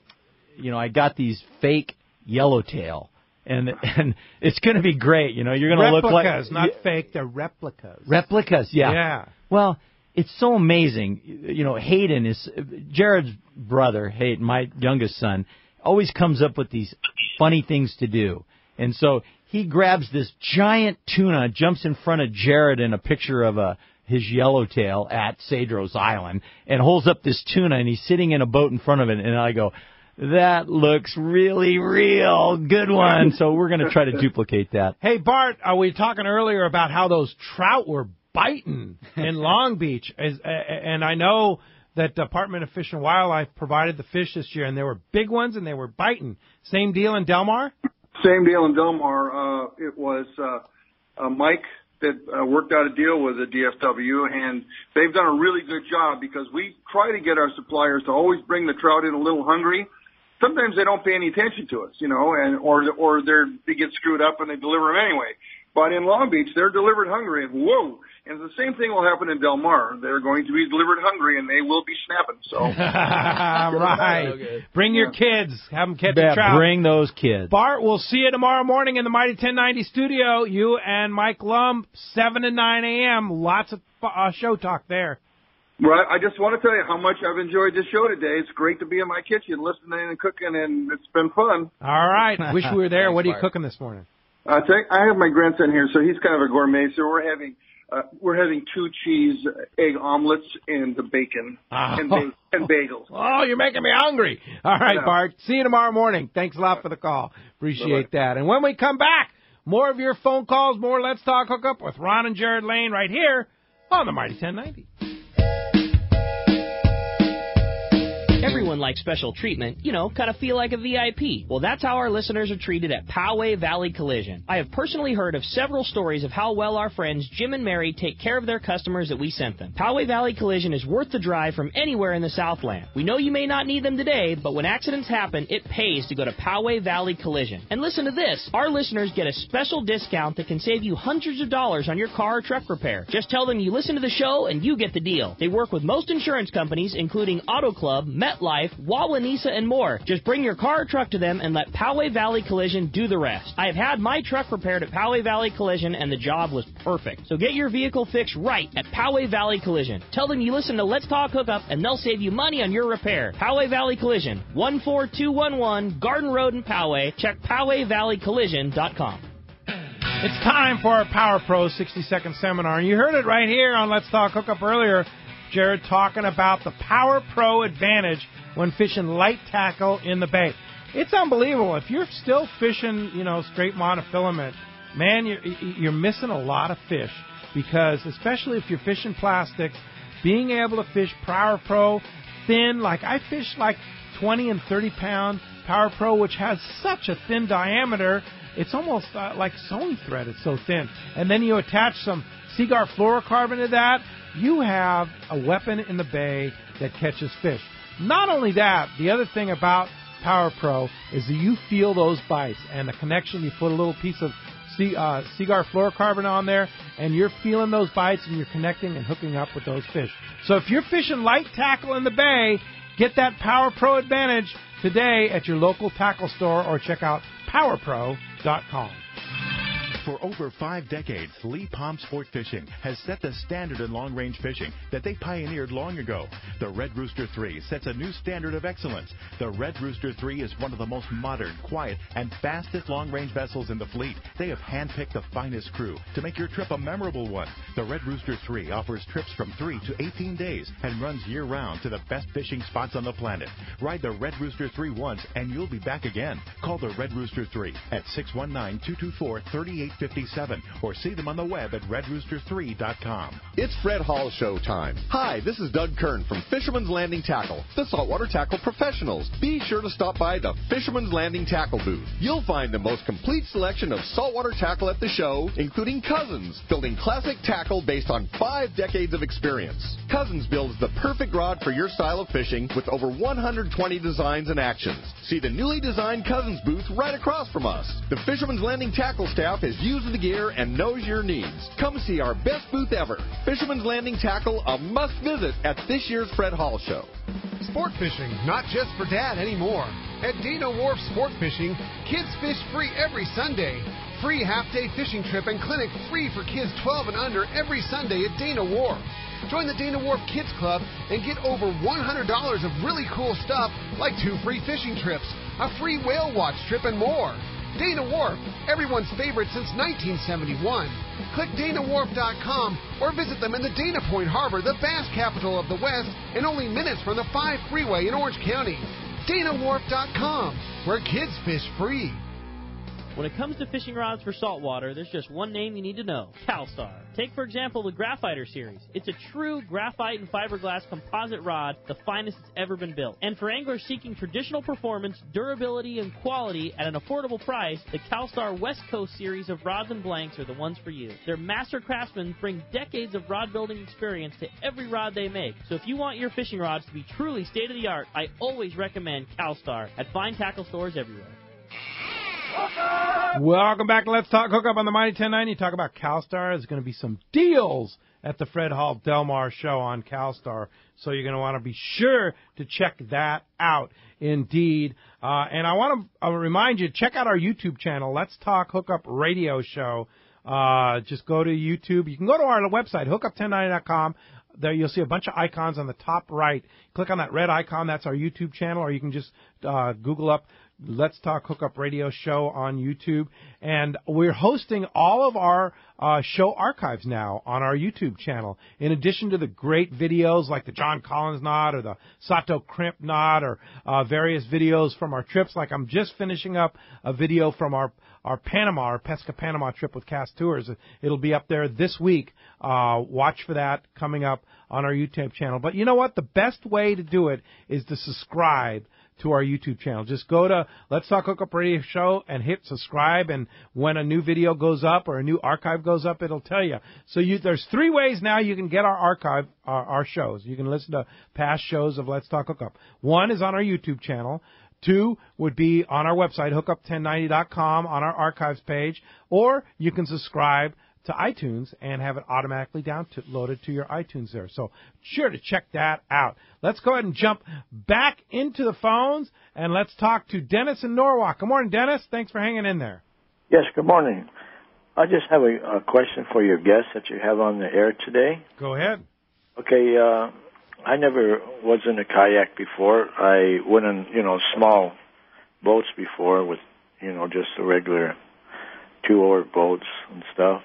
Speaker 3: you know, I got these fake yellowtail and and it's going to be great, you know. You're going to look like
Speaker 2: replicas, not fake. They're replicas.
Speaker 3: replicas, yeah.
Speaker 2: Yeah.
Speaker 3: Well, it's so amazing. You know, Hayden is Jared's brother, Hayden, my youngest son, always comes up with these funny things to do. And so he grabs this giant tuna, jumps in front of Jared in a picture of a his yellowtail at Cedros Island and holds up this tuna and he's sitting in a boat in front of it and I go, that looks really real. Good one. So we're going to try to duplicate that.
Speaker 2: Hey Bart, uh, we talking earlier about how those trout were biting in Long Beach, Is- uh, and I know that Department of Fish and Wildlife provided the fish this year, and they were big ones and they were biting. Same deal in Del Mar.
Speaker 9: Same deal in Del Mar. Uh, it was uh, uh, Mike that uh, worked out a deal with the DFW, and they've done a really good job because we try to get our suppliers to always bring the trout in a little hungry. Sometimes they don't pay any attention to us, you know, and or or they're they get screwed up and they deliver them anyway. But in Long Beach, they're delivered hungry, and whoa! And the same thing will happen in Del Mar. They're going to be delivered hungry, and they will be snapping. So,
Speaker 2: right. Bring your kids. Have them catch
Speaker 3: Yeah,
Speaker 2: a trout.
Speaker 3: bring those kids.
Speaker 2: Bart, we'll see you tomorrow morning in the Mighty 1090 studio. You and Mike Lum, 7 to 9 a.m. Lots of uh, show talk there.
Speaker 9: Well, I just want to tell you how much I've enjoyed this show today. It's great to be in my kitchen, listening and cooking, and it's been fun.
Speaker 2: All right. Wish we were there. what are you cooking this morning?
Speaker 9: Uh, take, I have my grandson here, so he's kind of a gourmet. So we're having uh, we're having two cheese egg omelets and the bacon and, ba- and bagels.
Speaker 2: Oh, you're making me hungry. All right,
Speaker 9: Yeah.
Speaker 2: Bart. See you tomorrow morning. Thanks a lot for the call. Appreciate that. And when we come back, more of your phone calls, more Let's Talk Hookup with Ron and Jared Lane right here on the Mighty 1090.
Speaker 10: Everyone likes special treatment, you know, kind of feel like a VIP. Well, that's how our listeners are treated at Poway Valley Collision. I have personally heard of several stories of how well our friends Jim and Mary take care of their customers that we sent them. Poway Valley Collision is worth the drive from anywhere in the Southland. We know you may not need them today, but when accidents happen, it pays to go to Poway Valley Collision. And listen to this our listeners get a special discount that can save you hundreds of dollars on your car or truck repair. Just tell them you listen to the show and you get the deal. They work with most insurance companies, including Auto Club, MetLife, Wawanesa, and more. Just bring your car or truck to them and let Poway Valley Collision do the rest. I have had my truck repaired at Poway Valley Collision and the job was perfect. So get your vehicle fixed right at Poway Valley Collision. Tell them you listen to Let's Talk Hookup and they'll save you money on your repair. Poway Valley Collision, 14211 Garden Road in Poway. Check PowayValleyCollision.com.
Speaker 2: It's time for our Power Pro 60 second seminar. And you heard it right here on Let's Talk Hookup earlier. Jared talking about the Power Pro advantage when fishing light tackle in the bay. It's unbelievable. If you're still fishing, you know, straight monofilament, man, you're, you're missing a lot of fish because, especially if you're fishing plastics, being able to fish Power Pro thin, like I fish like 20 and 30 pound Power Pro, which has such a thin diameter, it's almost uh, like sewing thread. It's so thin. And then you attach some Seaguar fluorocarbon to that, you have a weapon in the bay that catches fish. Not only that, the other thing about Power Pro is that you feel those bites and the connection. You put a little piece of uh, Seaguar fluorocarbon on there, and you're feeling those bites and you're connecting and hooking up with those fish. So if you're fishing light tackle in the bay, get that Power Pro advantage today at your local tackle store or check out powerpro.com.
Speaker 11: For over five decades, Lee Palm Sport Fishing has set the standard in long range fishing that they pioneered long ago. The Red Rooster 3 sets a new standard of excellence. The Red Rooster 3 is one of the most modern, quiet, and fastest long range vessels in the fleet. They have handpicked the finest crew to make your trip a memorable one. The Red Rooster 3 offers trips from 3 to 18 days and runs year round to the best fishing spots on the planet. Ride the Red Rooster 3 once and you'll be back again. Call the Red Rooster 3 at 619 224 3857 or see them on the web at redrooster3.com.
Speaker 12: It's Fred Hall show time. Hi, this is Doug Kern from Fisherman's Landing Tackle, the saltwater tackle professionals. Be sure to stop by the Fisherman's Landing Tackle booth. You'll find the most complete selection of saltwater tackle at the show, including Cousins, building classic tackle based on five decades of experience. Cousins builds the perfect rod for your style of fishing with over 120 designs and actions. See the newly designed Cousins booth right across from us. The Fisherman's Landing Tackle staff has used the gear and knows your needs. Come see our best booth ever. Fisherman's Landing Tackle, a must visit at this year's Fred Hall show.
Speaker 13: Sport fishing, not just for dad anymore. At Dana Wharf Sport Fishing, kids fish free every Sunday. Free half day fishing trip and clinic free for kids 12 and under every Sunday at Dana Wharf. Join the Dana Wharf Kids Club and get over $100 of really cool stuff like two free fishing trips, a free whale watch trip, and more. Dana Wharf, everyone's favorite since 1971. Click DanaWharf.com or visit them in the Dana Point Harbor, the bass capital of the West, and only minutes from the 5 freeway in Orange County. DanaWharf.com, where kids fish free.
Speaker 10: When it comes to fishing rods for saltwater, there's just one name you need to know CalStar. Take, for example, the Graphiter series. It's a true graphite and fiberglass composite rod, the finest it's ever been built. And for anglers seeking traditional performance, durability, and quality at an affordable price, the CalStar West Coast series of rods and blanks are the ones for you. Their master craftsmen bring decades of rod building experience to every rod they make. So if you want your fishing rods to be truly state of the art, I always recommend CalStar at fine tackle stores everywhere.
Speaker 2: Welcome back Let's Talk Hookup on the Mighty 1090. Talk about CalStar. There's going to be some deals at the Fred Hall Del Mar show on CalStar, so you're going to want to be sure to check that out. Indeed, uh, and I want to uh, remind you check out our YouTube channel, Let's Talk Hookup Radio Show. Uh, just go to YouTube. You can go to our website, hookup1090.com. There you'll see a bunch of icons on the top right. Click on that red icon. That's our YouTube channel, or you can just uh, Google up Let's Talk Hookup Radio Show on YouTube. And we're hosting all of our uh, show archives now on our YouTube channel. In addition to the great videos like the John Collins knot or the Sato Crimp knot or uh, various videos from our trips, like I'm just finishing up a video from our our Panama, our Pesca Panama trip with Cast Tours. It'll be up there this week. Uh, watch for that coming up on our YouTube channel. But you know what? The best way to do it is to subscribe to our YouTube channel. Just go to Let's Talk Hookup Radio Show and hit subscribe. And when a new video goes up or a new archive goes up, it'll tell you. So you, there's three ways now you can get our archive, our, our shows. You can listen to past shows of Let's Talk Hookup. One is on our YouTube channel. Two would be on our website, hookup1090.com, on our archives page, or you can subscribe to iTunes and have it automatically downloaded to your iTunes there. So sure to check that out. Let's go ahead and jump back into the phones and let's talk to Dennis in Norwalk. Good morning, Dennis. Thanks for hanging in there.
Speaker 14: Yes, good morning. I just have a, a question for your guest that you have on the air today.
Speaker 2: Go ahead.
Speaker 14: Okay, uh, I never was in a kayak before. I went in, you know, small boats before with, you know, just the regular two oar boats and stuff.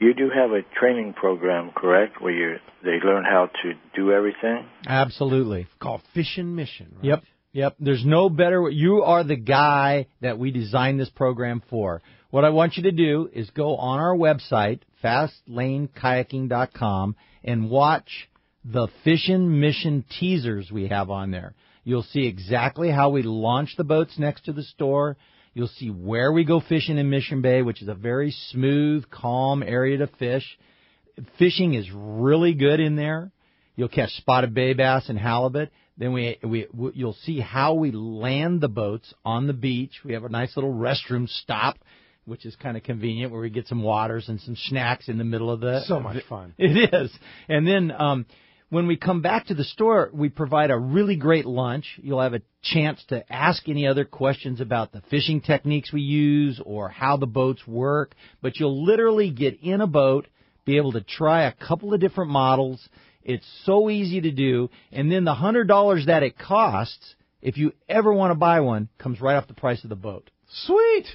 Speaker 14: You do have a training program, correct, where you they learn how to do everything?
Speaker 3: Absolutely.
Speaker 2: Called Fishing Mission. Right?
Speaker 3: Yep. Yep. There's no better. You are the guy that we designed this program for. What I want you to do is go on our website, fastlanekayaking.com, and watch the Fishing Mission teasers we have on there. You'll see exactly how we launch the boats next to the store. You'll see where we go fishing in Mission Bay, which is a very smooth, calm area to fish. Fishing is really good in there. You'll catch spotted bay bass and halibut. Then we, we, we you'll see how we land the boats on the beach. We have a nice little restroom stop, which is kind of convenient where we get some waters and some snacks in the middle of the.
Speaker 2: So much fun.
Speaker 3: It is. And then, um, when we come back to the store, we provide a really great lunch. You'll have a chance to ask any other questions about the fishing techniques we use or how the boats work. But you'll literally get in a boat, be able to try a couple of different models. It's so easy to do. And then the $100 that it costs, if you ever want to buy one, comes right off the price of the boat.
Speaker 2: Sweet!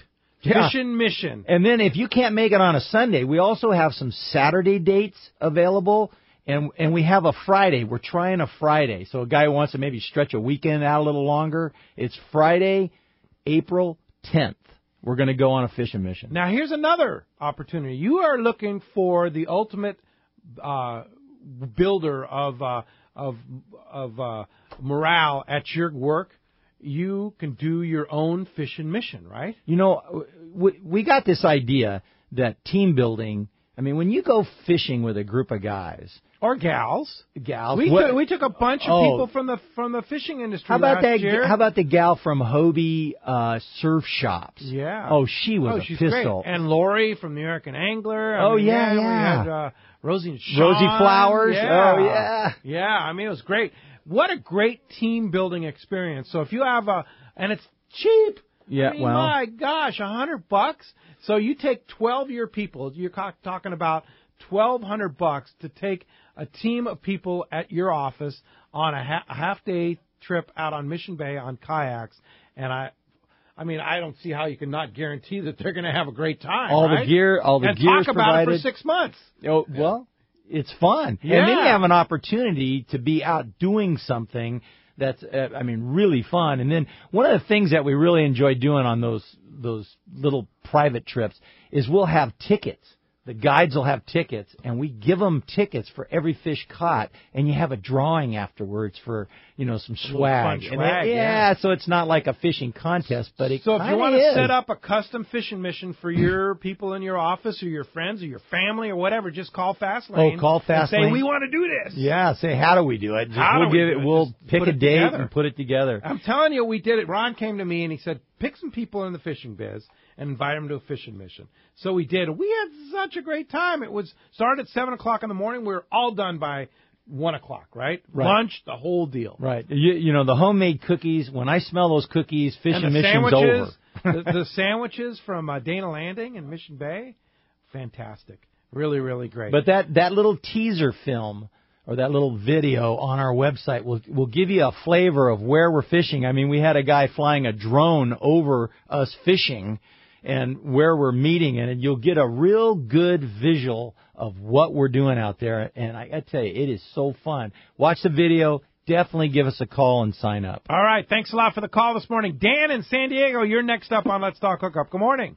Speaker 3: Yeah.
Speaker 2: Fishing Mission.
Speaker 3: And then if you can't make it on a Sunday, we also have some Saturday dates available and and we have a Friday. We're trying a Friday. So a guy who wants to maybe stretch a weekend out a little longer, it's Friday, April 10th. We're going to go on a fishing mission.
Speaker 2: Now here's another opportunity. You are looking for the ultimate uh, builder of uh, of of uh, morale at your work. You can do your own fishing mission, right?
Speaker 3: You know, we, we got this idea that team building. I mean, when you go fishing with a group of guys,
Speaker 2: or gals.
Speaker 3: Gals.
Speaker 2: We took, we took a bunch of
Speaker 3: Oh.
Speaker 2: people from the from the fishing industry.
Speaker 3: How about that?
Speaker 2: Year.
Speaker 3: How about the gal from Hobie uh, Surf Shops?
Speaker 2: Yeah.
Speaker 3: Oh, she was
Speaker 2: oh,
Speaker 3: a
Speaker 2: she's
Speaker 3: pistol.
Speaker 2: Great. And Lori from the American Angler. I
Speaker 3: Oh,
Speaker 2: mean,
Speaker 3: yeah,
Speaker 2: We
Speaker 3: yeah.
Speaker 2: had uh, Rosie and Sean.
Speaker 3: Rosie Flowers.
Speaker 2: Yeah.
Speaker 3: Oh, yeah.
Speaker 2: Yeah. I mean, it was great. What a great team building experience. So if you have a and it's cheap.
Speaker 3: Yeah,
Speaker 2: I mean,
Speaker 3: well-
Speaker 2: my gosh, a hundred bucks. So you take twelve year people. You're talking about twelve hundred bucks to take a team of people at your office on a, ha- a half day trip out on Mission Bay on kayaks, and I. I mean, I don't see how you can not guarantee that they're going to have a great time.
Speaker 3: all
Speaker 2: right?
Speaker 3: the gear, all the
Speaker 2: and
Speaker 3: gear
Speaker 2: talk about it for six months.
Speaker 3: Oh well, it's fun, and then you have an opportunity to be out doing something That's uh, I mean really fun. And then one of the things that we really enjoy doing on those those little private trips is we'll have tickets. The guides will have tickets, and we give them tickets for every fish caught, and you have a drawing afterwards for you know some swag. And
Speaker 2: swag, yeah.
Speaker 3: yeah, so it's not like a fishing contest, but it
Speaker 2: So if you want to set up a custom fishing mission for your people in your office or your friends or your family or whatever, just call Fastlane.
Speaker 3: Oh, call
Speaker 2: and say we want to do this.
Speaker 3: Yeah, say how do we do it? Just,
Speaker 2: How
Speaker 3: we'll
Speaker 2: do we do
Speaker 3: it.
Speaker 2: it?
Speaker 3: We'll
Speaker 2: Just
Speaker 3: pick a date
Speaker 2: together.
Speaker 3: and put it together.
Speaker 2: I'm telling you, we did it. Ron came to me and he said, pick some people in the fishing biz and invite them to a fishing mission. So we did. We had such a great time. It was started at seven o'clock in the morning. We were all done by one o'clock, right?
Speaker 3: Right.
Speaker 2: Lunch, the whole deal.
Speaker 3: Right. You, you know the homemade cookies. When I smell those cookies, fishing
Speaker 2: and the
Speaker 3: mission's over.
Speaker 2: the, the sandwiches from uh, Dana Landing and Mission Bay, fantastic. Really, really great.
Speaker 3: But that that little teaser film or that little video on our website will will give you a flavor of where we're fishing. I mean, we had a guy flying a drone over us fishing and where we're meeting and you'll get a real good visual of what we're doing out there and I, I tell you it is so fun. Watch the video, definitely give us a call and sign up.
Speaker 2: All right, thanks a lot for the call this morning. Dan in San Diego, you're next up on Let's Talk Hookup. Good morning.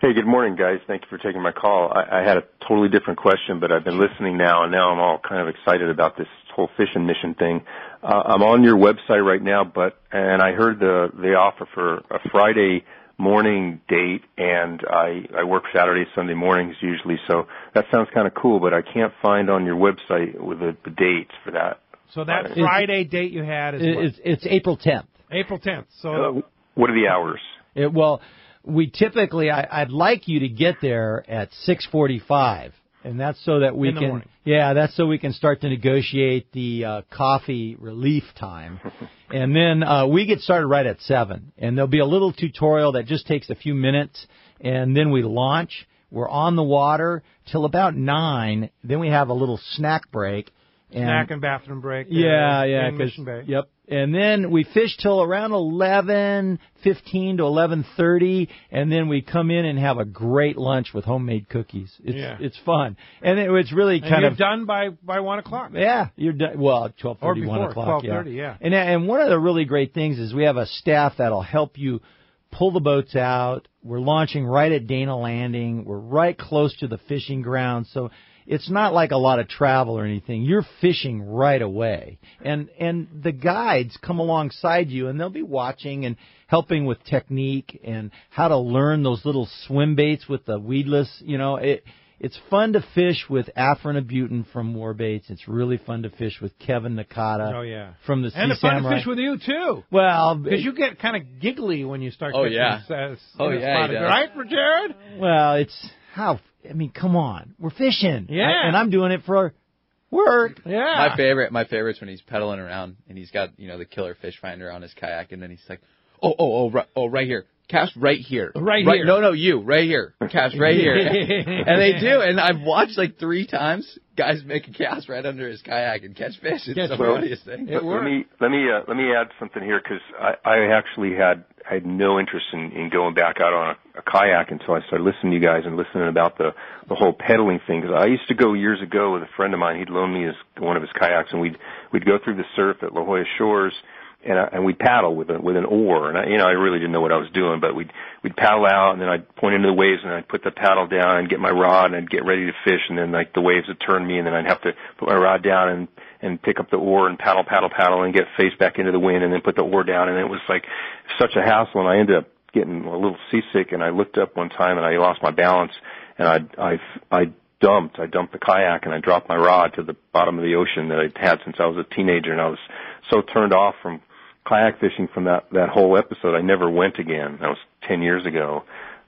Speaker 15: Hey, good morning, guys. Thank you for taking my call. I, I had a totally different question, but I've been listening now, and now I'm all kind of excited about this whole fishing mission thing. Uh, I'm on your website right now, but and I heard the the offer for a Friday morning date, and I I work Saturday, Sunday mornings usually, so that sounds kind of cool. But I can't find on your website with the, the dates for that.
Speaker 2: So that
Speaker 15: It's-
Speaker 2: Friday date you had is what?
Speaker 3: It's, it's April 10th.
Speaker 2: April 10th. So
Speaker 15: Uh, what are the hours?
Speaker 3: It, well, we typically I, I'd like you to get there at 6:45, and that's so that we can
Speaker 2: morning.
Speaker 3: yeah, that's so we can start to negotiate the uh, coffee relief time, and then uh, we get started right at seven, and there'll be a little tutorial that just takes a few minutes, and then we launch. We're on the water till about nine. Then we have a little snack break. And
Speaker 2: snack and bathroom break. there
Speaker 3: yeah, yeah,
Speaker 2: in Mission Bay.
Speaker 3: yep. And then we fish till around eleven fifteen to eleven thirty, and then we come in and have a great lunch with homemade cookies. It's
Speaker 2: Yeah.
Speaker 3: it's fun, and it, it's really kind
Speaker 2: you're
Speaker 3: of
Speaker 2: done by by one o'clock.
Speaker 3: yeah. You're done. Well, twelve thirty, one o'clock.
Speaker 2: 12:30, yeah.
Speaker 3: And and one of the really great things is we have a staff that'll help you pull the boats out. We're launching right at Dana Landing. We're right close to the fishing ground, so it's not like a lot of travel or anything. You're fishing right away. And and the guides come alongside you and they'll be watching and helping with technique and how to learn those little swim baits with the weedless, you know, it it's fun to fish with Afrin Abutin from Warbaits. It's really fun to fish with Kevin Nakata
Speaker 2: Oh yeah.
Speaker 3: from the
Speaker 2: and
Speaker 3: Sea
Speaker 2: it's fun
Speaker 3: Samurai.
Speaker 2: to fish with you too.
Speaker 3: Well,
Speaker 2: because you get kind of giggly when you start.
Speaker 3: Oh,
Speaker 2: catching
Speaker 3: yeah.
Speaker 2: s- s- uh,
Speaker 3: Oh, yeah, he
Speaker 2: spotted,
Speaker 3: does.
Speaker 2: right for Jared.
Speaker 3: Well, it's how I mean, come on, we're fishing.
Speaker 2: Yeah.
Speaker 3: I- and I'm doing it for work.
Speaker 2: Yeah.
Speaker 4: My favorite, my favorite's when he's pedaling around and he's got you know the killer fish finder on his kayak, and then he's like, oh oh oh right, oh right here, cast right here,
Speaker 2: Right here.
Speaker 4: No no you right here, cast right here, and they do, and I've watched like three times guys make a cast right under his kayak and catch fish. It's the
Speaker 15: Well,
Speaker 4: funniest thing.
Speaker 15: let, let me let me uh, let me add something here because I, I actually had had no interest in, in going back out on a, a kayak until I started listening to you guys and listening about the the whole pedaling thing. Because I used to go years ago with a friend of mine. He'd loan me his one of his kayaks, and we'd we'd go through the surf at La Jolla Shores. And, I, and we'd paddle with a, with an oar, and I, you know I really didn't know what I was doing, but we'd we'd paddle out, and then I'd point into the waves, and I'd put the paddle down, and get my rod, and I'd get ready to fish, and then like the waves would turn me, and then I'd have to put my rod down and and pick up the oar and paddle, paddle, paddle, and get face back into the wind, and then put the oar down, and it was like such a hassle, and I ended up getting a little seasick, and I looked up one time, and I lost my balance, and I I I dumped, I dumped the kayak, and I dropped my rod to the bottom of the ocean that I'd had since I was a teenager, and I was so turned off from kayak fishing from that that whole episode. I never went again. That was ten years ago.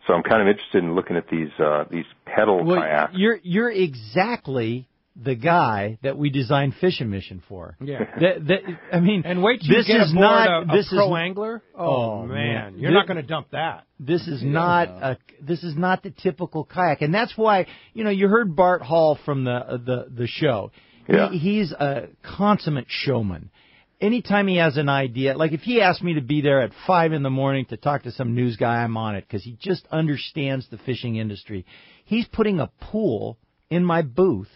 Speaker 15: So I'm kind of interested in looking at these uh these pedal
Speaker 3: Well,
Speaker 15: kayaks.
Speaker 3: you're you're exactly the guy that we designed fishing mission for.
Speaker 2: Yeah.
Speaker 3: That, that, I mean,
Speaker 2: And wait till
Speaker 3: this
Speaker 2: you get
Speaker 3: is
Speaker 2: aboard
Speaker 3: not
Speaker 2: a, a
Speaker 3: this
Speaker 2: pro
Speaker 3: is
Speaker 2: angler. Oh,
Speaker 3: Oh,
Speaker 2: man,
Speaker 3: man.
Speaker 2: you're
Speaker 3: Thi-
Speaker 2: not going to dump that.
Speaker 3: This is
Speaker 2: Yeah.
Speaker 3: not a this is not the typical kayak, and that's why you know you heard Bart Hall from the uh, the the show.
Speaker 15: Yeah.
Speaker 3: He, he's a consummate showman. Anytime he has an idea, like if he asked me to be there at five in the morning to talk to some news guy, I'm on it because he just understands the fishing industry. He's putting a pool in my booth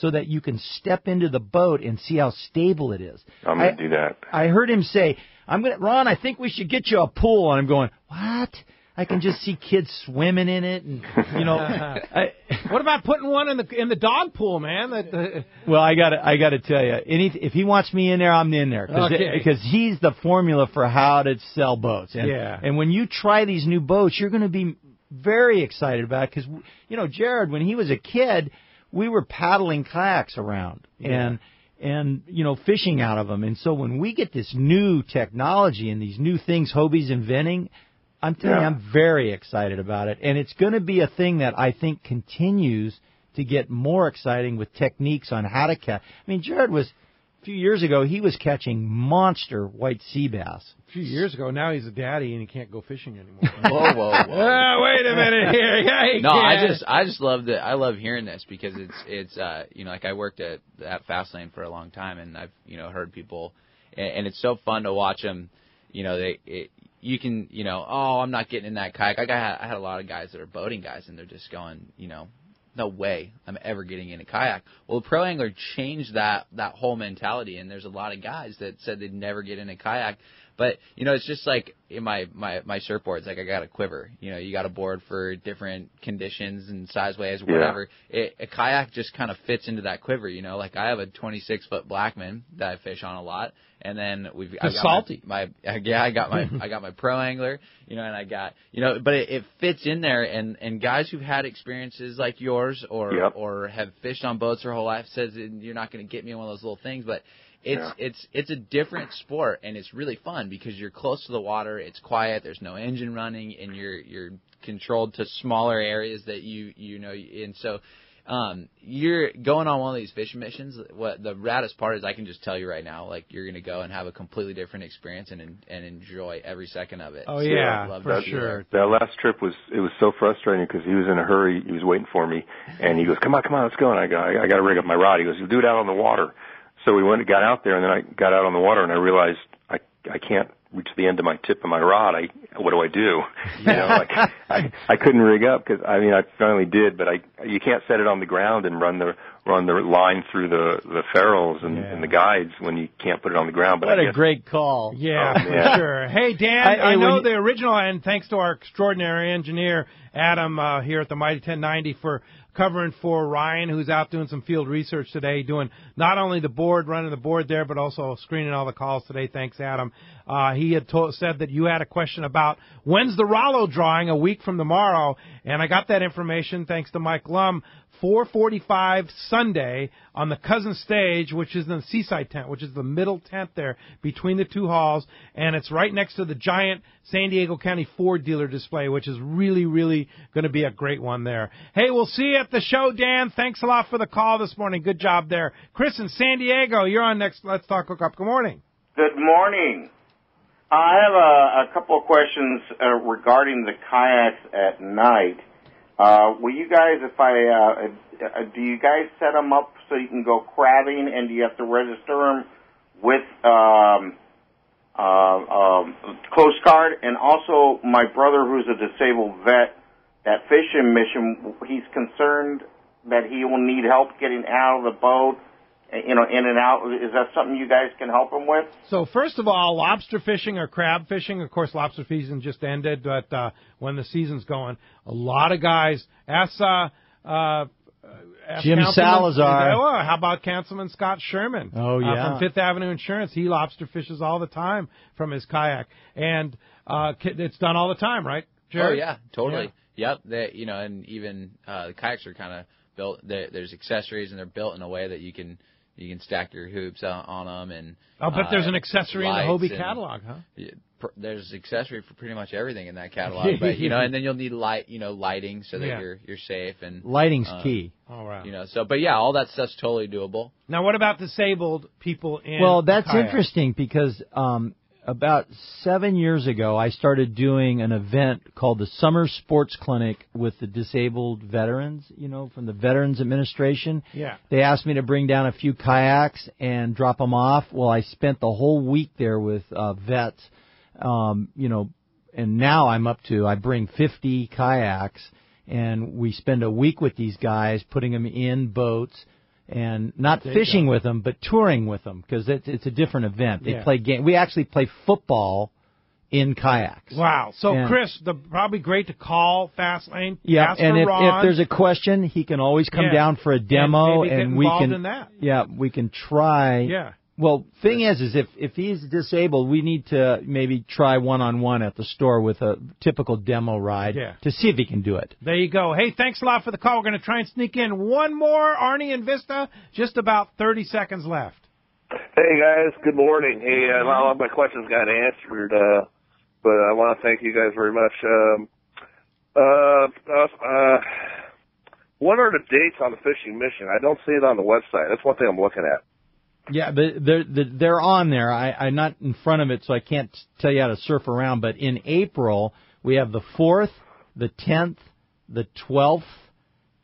Speaker 3: so that you can step into the boat and see how stable it is.
Speaker 15: I'm gonna
Speaker 3: I-
Speaker 15: do that.
Speaker 3: I heard him say, "I'm gonna, Ron. I think we should get you a pool." And I'm going, "What?" I can just see kids swimming in it, and you know, I,
Speaker 2: what about putting one in the in the dog pool, man? That uh,
Speaker 3: well, I got I got to tell you, any, if he wants me in there, I'm in there cause
Speaker 2: Okay.
Speaker 3: because he's the formula for how to sell boats. And,
Speaker 2: Yeah.
Speaker 3: And when you try these new boats, you're going to be very excited about it because you know, Jared, when he was a kid, we were paddling kayaks around and and you know fishing out of them. And so when we get this new technology and these new things Hobie's inventing, I'm telling you, I'm very excited about it, and it's going to be a thing that I think continues to get more exciting with techniques on how to catch. I mean, Jared was few years ago. He was catching monster white sea bass.
Speaker 2: a few years ago. Now he's a daddy and he can't go fishing anymore.
Speaker 4: Whoa, whoa, whoa!
Speaker 2: Ah, wait a minute here. Yeah, he
Speaker 4: no, I just I just love that. I love hearing this because it's it's uh you know like I worked at at Fastlane for a long time and I've you know heard people and, and it's so fun to watch them. You know they it, you can you know oh I'm not getting in that kayak. Like I had I had a lot of guys that are boating guys and they're just going you know no way I'm ever getting in a kayak. Well, the pro angler changed that that whole mentality, and there's a lot of guys that said they'd never get in a kayak. But you know, it's just like in my my my surfboards. Like I got a quiver. You know, you got a board for different conditions and size ways,
Speaker 15: Yeah.
Speaker 4: whatever. It, a kayak just kind of fits into that quiver. You know, like I have a 26 foot Blackman that I fish on a lot, and then we've I got
Speaker 2: salty.
Speaker 4: My, my yeah, I got my I got my pro angler. You know, and I got you know, but it, it fits in there. And and guys who've had experiences like yours or
Speaker 15: Yep.
Speaker 4: or have fished on boats their whole life says that you're not going to get me in one of those little things, but it's
Speaker 15: Yeah.
Speaker 4: it's it's a different sport and it's really fun because you're close to the water, it's quiet, there's no engine running, and you're you're controlled to smaller areas that you you know, and so um you're going on one of these fishing missions. What the raddest part is, I can just tell you right now, like you're going to go and have a completely different experience and and enjoy every second of it.
Speaker 2: Oh,
Speaker 4: So
Speaker 2: yeah,
Speaker 4: love
Speaker 2: for sure.
Speaker 4: that.
Speaker 15: That last trip was it was so frustrating because he was in a hurry. He was waiting for me, and he goes, "Come on, come on, let's go." And I go, "I, I got to rig up my rod." He goes, "You do it out on the water." So we went and got out there, and then I got out on the water, and I realized I I can't reach the end of my tip of my rod. I what do I do? You know, like I I couldn't rig up because I mean I finally did, but I you can't set it on the ground and run the run the line through the the ferrules and, and the guides when you can't put it on the ground. But
Speaker 3: What
Speaker 15: I
Speaker 3: a
Speaker 15: guess,
Speaker 3: great call.
Speaker 2: Yeah,
Speaker 15: Oh,
Speaker 2: for sure. Hey, Dan,
Speaker 3: I-
Speaker 2: I,
Speaker 3: I-
Speaker 2: know the original, and thanks to our extraordinary engineer, Adam, uh, here at the Mighty 1090 for covering for Ryan, who's out doing some field research today, doing not only the board, running the board there, but also screening all the calls today. Thanks, Adam. Uh, he had told, said that you had a question about when's the Rollo drawing a week from tomorrow, and I got that information thanks to Mike Lum. 4:45 Sunday on the cousin stage, which is the seaside tent, which is the middle tent there between the two halls, and it's right next to the giant San Diego County Ford dealer display, which is really, really going to be a great one there. Hey, we'll see you at the show, Dan. Thanks a lot for the call this morning. Good job there, Chris in San Diego. You're on next. Let's talk hookup. Good morning.
Speaker 16: Good morning. I have a, a couple of questions uh, regarding the kayaks at night. Uh, will you guys, if I, uh, uh, do you guys set them up so you can go crabbing, and do you have to register them with um, uh, um, Coast Guard? And also, my brother, who's a disabled vet, that fishing mission, he's concerned that he will need help getting out of the boat, uh, you know, in and out. Is that something you guys can help them with?
Speaker 2: So first of all, lobster fishing or crab fishing. Of course, lobster season just ended, but uh, when the season's going, a lot of guys. Ask uh, uh, ask
Speaker 3: Jim
Speaker 2: Councilman-
Speaker 3: Salazar.
Speaker 2: Oh, how about Councilman Scott Sherman?
Speaker 3: Oh,
Speaker 2: uh,
Speaker 3: yeah.
Speaker 2: from Fifth Avenue Insurance. He lobster fishes all the time from his kayak, and uh, it's done all the time, right? Jared?
Speaker 4: Oh yeah, totally. Yep. They, you know, and even uh, the kayaks are kind of built. There's accessories, and they're built in a way that you can you can stack your hoops on, on them. And
Speaker 2: I'll bet
Speaker 4: uh,
Speaker 2: there's an accessory in the
Speaker 4: lights
Speaker 2: Hobie catalog, huh?
Speaker 4: Pr- There's accessory for pretty much everything in that catalog, but you know, and then you'll need light, you know, lighting so that
Speaker 2: Yeah.
Speaker 4: you're you're safe and
Speaker 3: Lighting's
Speaker 4: uh,
Speaker 3: key.
Speaker 2: All right.
Speaker 4: You know, so but yeah, all that stuff's totally doable.
Speaker 2: Now, what about disabled people in?
Speaker 3: Well, that's
Speaker 2: kayak?
Speaker 3: interesting because um, about seven years ago, I started doing an event called the Summer Sports Clinic with the disabled veterans, you know, from the Veterans Administration.
Speaker 2: Yeah.
Speaker 3: They asked me to bring down a few kayaks and drop them off. Well, I spent the whole week there with uh, vets, um, you know, and now I'm up to, I bring 50 kayaks and we spend a week with these guys putting them in boats and not fishing with them, but touring with them because it's it's a different event. They
Speaker 2: Yeah.
Speaker 3: play game. We actually play football in kayaks.
Speaker 2: Wow. So,
Speaker 3: And-
Speaker 2: Chris, the probably great to call Fastlane.
Speaker 3: Yeah, and if, if there's a question, he can always come
Speaker 2: Yeah.
Speaker 3: down for a demo,
Speaker 2: and, get
Speaker 3: we can.
Speaker 2: in that.
Speaker 3: Yeah, we can try.
Speaker 2: Yeah.
Speaker 3: Well, thing is, is if if he's disabled, we need to maybe try one on one at the store with a typical demo ride
Speaker 2: Yeah.
Speaker 3: to see if he can do it.
Speaker 2: There you go. Hey, thanks a lot for the call. We're going to try and sneak in one more Arnie and Vista. Just about 30 seconds left.
Speaker 17: Hey guys, good morning. Hey, uh, a lot of my questions got answered, uh, but I want to thank you guys very much. Um, uh, uh, uh, what are the dates on the fishing mission? I don't see it on the website. That's one thing I'm looking at.
Speaker 3: Yeah, but they're they're they're on there. I, I'm not in front of it, so I can't tell you how to surf around. But in April, we have the fourth, the tenth, the twelfth,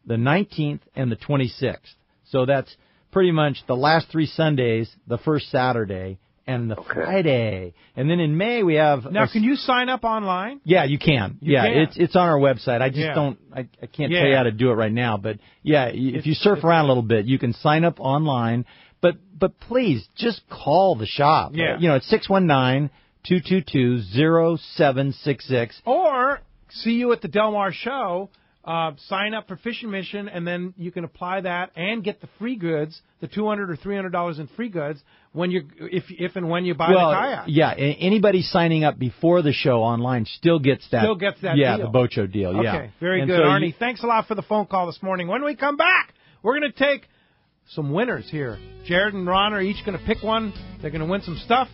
Speaker 3: the nineteenth, and the twenty sixth. So that's pretty much the last three Sundays, the first Saturday, and the Friday. And then in May we have
Speaker 2: Now,
Speaker 3: a-
Speaker 2: can you sign up online?
Speaker 3: yeah, you can.
Speaker 2: You
Speaker 3: yeah,
Speaker 2: can.
Speaker 3: it's it's on our website. I just
Speaker 2: Yeah.
Speaker 3: don't. I, I can't
Speaker 2: Yeah.
Speaker 3: tell you how to do it right now. But yeah, y- if you surf around a little bit, you can sign up online. But but please just call the shop.
Speaker 2: Yeah.
Speaker 3: You know, it's six one nine two two two zero seven six six.
Speaker 2: Or see you at the Del Mar show. Uh, sign up for Fishing Mission, and then you can apply that and get the free goods, the two hundred or three hundred dollars in free goods when you if if and when you buy
Speaker 3: well,
Speaker 2: the kayak.
Speaker 3: yeah. Anybody signing up before the show online still gets that.
Speaker 2: Still gets that
Speaker 3: Yeah,
Speaker 2: deal.
Speaker 3: the Bocho deal. Yeah.
Speaker 2: Very
Speaker 3: And
Speaker 2: good,
Speaker 3: so you-
Speaker 2: Arnie. thanks a lot for the phone call this morning. When we come back, we're going to take some winners here. Jared and Ron are each going to pick one. They're going to win some stuff.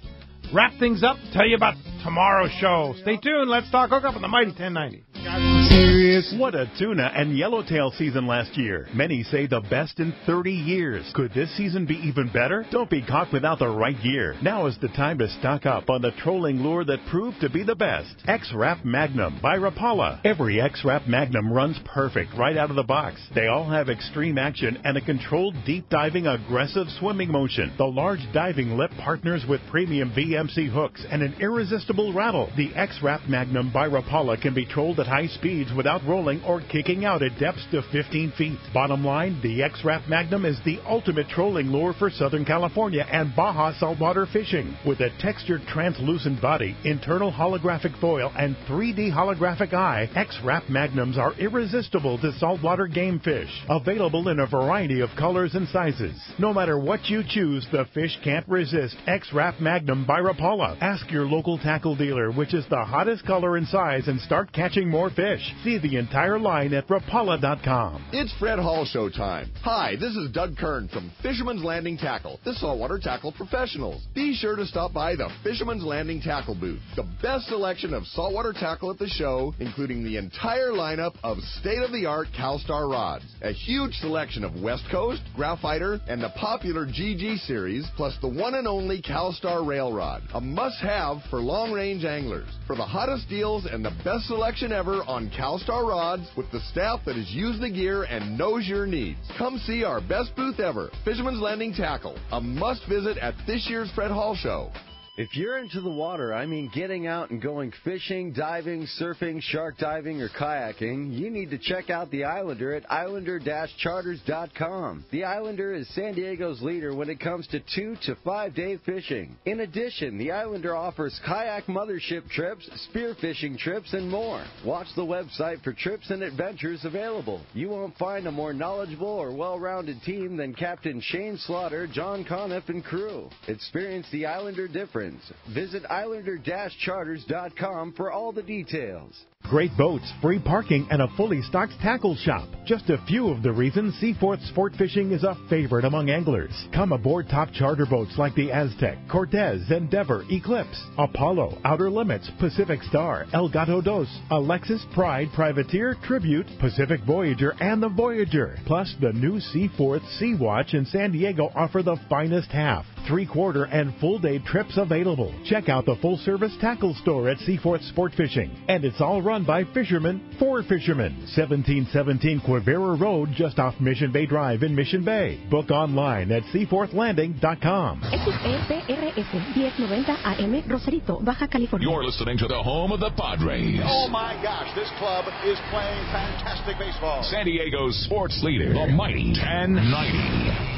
Speaker 2: Wrap things up. Tell you about tomorrow's show. Stay tuned. Let's talk hook up on the Mighty 1090.
Speaker 11: What a tuna and yellowtail season last year. Many say the best in 30 years. Could this season be even better? Don't be caught without the right gear. Now is the time to stock up on the trolling lure that proved to be the best. X-Rap Magnum by Rapala. Every X-Rap Magnum runs perfect right out of the box. They all have extreme action and a controlled deep diving aggressive swimming motion. The large diving lip partners with premium VMC hooks and an irresistible rattle. The X-Rap Magnum by Rapala can be trolled at high speeds without rolling or kicking out at depths to 15 feet. Bottom line, the X-Rap Magnum is the ultimate trolling lure for Southern California and Baja saltwater fishing. With a textured translucent body, internal holographic foil, and 3D holographic eye, X-Rap Magnums are irresistible to saltwater game fish. Available in a variety of colors and sizes. No matter what you choose, the fish can't resist X-Rap Magnum by Rapala. Ask your local tackle dealer which is the hottest color and size and start catching more fish. See the entire line at rapala.com.
Speaker 12: It's Fred Hall show time. Hi, this is Doug Kern from Fisherman's Landing Tackle, the saltwater tackle professionals. Be sure to stop by the Fisherman's Landing Tackle booth. The best selection of saltwater tackle at the show, including the entire lineup of state-of-the-art CalStar rods. A huge selection of West Coast, Graphiter, and the popular GG series, plus the one and only CalStar rail rod. A must-have for long-range anglers. For the hottest deals and the best selection ever on CalStar rods with the staff that has used the gear and knows your needs. Come see our best booth ever, Fisherman's Landing Tackle, a must visit at this year's Fred Hall Show.
Speaker 18: If you're into the water, I mean getting out and going fishing, diving, surfing, shark diving, or kayaking, you need to check out the Islander at islander-charters.com. The Islander is San Diego's leader when it comes to two to five day fishing. In addition, the Islander offers kayak mothership trips, spearfishing trips, and more. Watch the website for trips and adventures available. You won't find a more knowledgeable or well-rounded team than Captain Shane Slaughter, John Conniff, and crew. Experience the Islander difference. Visit islander-charters.com for all the details.
Speaker 11: Great boats, free parking, and a fully stocked tackle shop. Just a few of the reasons Seaforth Sport Fishing is a favorite among anglers. Come aboard top charter boats like the Aztec, Cortez, Endeavor, Eclipse, Apollo, Outer Limits, Pacific Star, El Gato Dos, Alexis, Pride, Privateer, Tribute, Pacific Voyager, and the Voyager. Plus, the new Seaforth Sea Watch in San Diego offer the finest half, three quarter, and full day trips available. Check out the full service tackle store at Seaforth Sport Fishing. And it's all run by fishermen for fishermen. 1717 Quivira Road, just off Mission Bay Drive in Mission Bay. Book online at seaforthlanding.com.
Speaker 19: XEPRS 1090 AM Rosarito, Baja California.
Speaker 20: You're listening to the home of the Padres.
Speaker 21: Oh my gosh, this club is playing fantastic baseball.
Speaker 20: San Diego's sports leader, the Mighty 1090.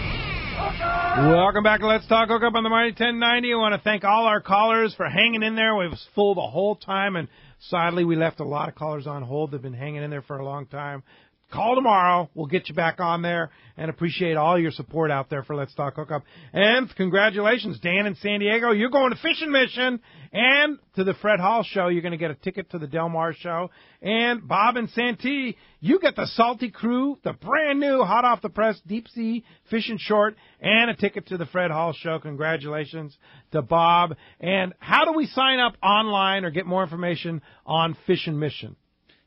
Speaker 2: Welcome back to Let's Talk Hook Up on the Mighty 1090. I want to thank all our callers for hanging in there. We was full the whole time, and sadly, we left a lot of callers on hold. They've been hanging in there for a long time. Call tomorrow. We'll get you back on there and appreciate all your support out there for Let's Talk Hookup. And congratulations, Dan in San Diego. You're going to fishing mission and to the Fred Hall show. You're going to get a ticket to the Del Mar show. And Bob and Santee, you get the Salty Crew, the brand new, hot off the press, deep sea fishing short, and a ticket to the Fred Hall show. Congratulations to Bob. And how do we sign up online or get more information on Fishing Mission?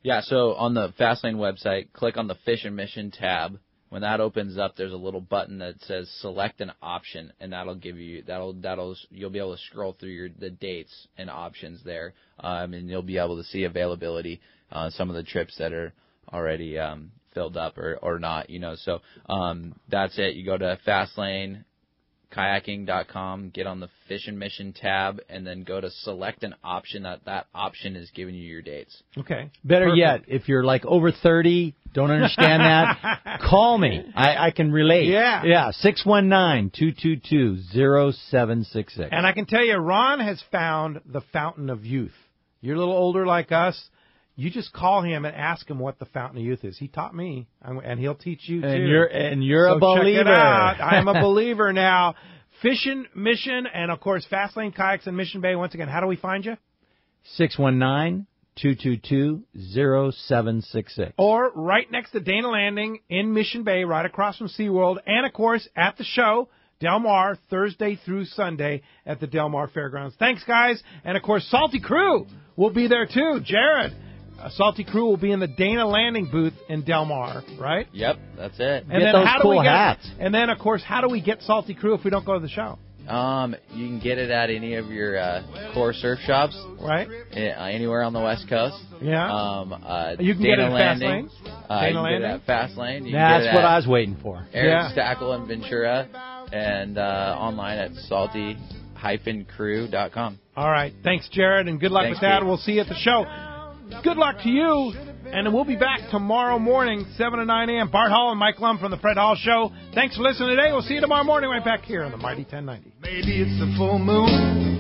Speaker 4: Yeah, so on the Fastlane website, click on the Fishing Mission tab. When that opens up, there's a little button that says select an option, and that'll give you that'll that'll you'll be able to scroll through your the dates and options there, um, and you'll be able to see availability, uh, some of the trips that are already um, filled up or or not, you know. So um, that's it. You go to Fastlane kayaking.com, get on the Fishing Mission tab, and then go to select an option that that option is giving you your dates.
Speaker 2: Okay.
Speaker 3: Better
Speaker 2: Perfect.
Speaker 3: yet, if you're like over 30, don't understand that, call me. I, I can relate.
Speaker 2: Yeah.
Speaker 3: Yeah, 619-222-0766.
Speaker 2: And I can tell you, Ron has found the fountain of youth. You're a little older like us. You just call him and ask him what the fountain of youth is. He taught me, and he'll teach you too.
Speaker 3: And you're- and you're a
Speaker 2: So it
Speaker 3: believer.
Speaker 2: I'm a believer now. Fishing Mission, and of course, Fastlane Kayaks in Mission Bay. Once again, how do we find you?
Speaker 3: 619-222-0766.
Speaker 2: Or right next to Dana Landing in Mission Bay, right across from SeaWorld, and of course at the show, Del Mar, Thursday through Sunday at the Del Mar Fairgrounds. Thanks, guys. And of course, Salty Crew will be there too. Jared, uh, Salty Crew will be in the Dana Landing booth in Del Mar, right?
Speaker 4: Yep, that's it.
Speaker 2: And then how do we get, And then, of course, how do we get Salty Crew if we don't go to the show?
Speaker 4: Um, you can get it at any of your uh, core surf shops,
Speaker 2: right?
Speaker 4: Yeah, anywhere on the West Coast.
Speaker 2: Yeah.
Speaker 4: Um, uh,
Speaker 2: You can get it at
Speaker 4: Landing.
Speaker 2: Fastlane?
Speaker 4: Uh,
Speaker 2: Dana
Speaker 4: you can
Speaker 2: Landing?
Speaker 4: get it at Fastlane. You
Speaker 3: That's what I was waiting for.
Speaker 4: Eric's Tackle in Ventura, and uh, online at salty-crew.com.
Speaker 2: All right. Thanks, Jared, and good luck
Speaker 4: Thanks,
Speaker 2: with that.
Speaker 4: Pete.
Speaker 2: We'll see you at the show. Good luck to you. And we'll be back tomorrow morning, 7 to 9 a.m. Bart Hall and Mike Lum from the Fred Hall Show. Thanks for listening today. We'll see you tomorrow morning right back here on the Mighty 1090.
Speaker 22: Maybe it's the full moon.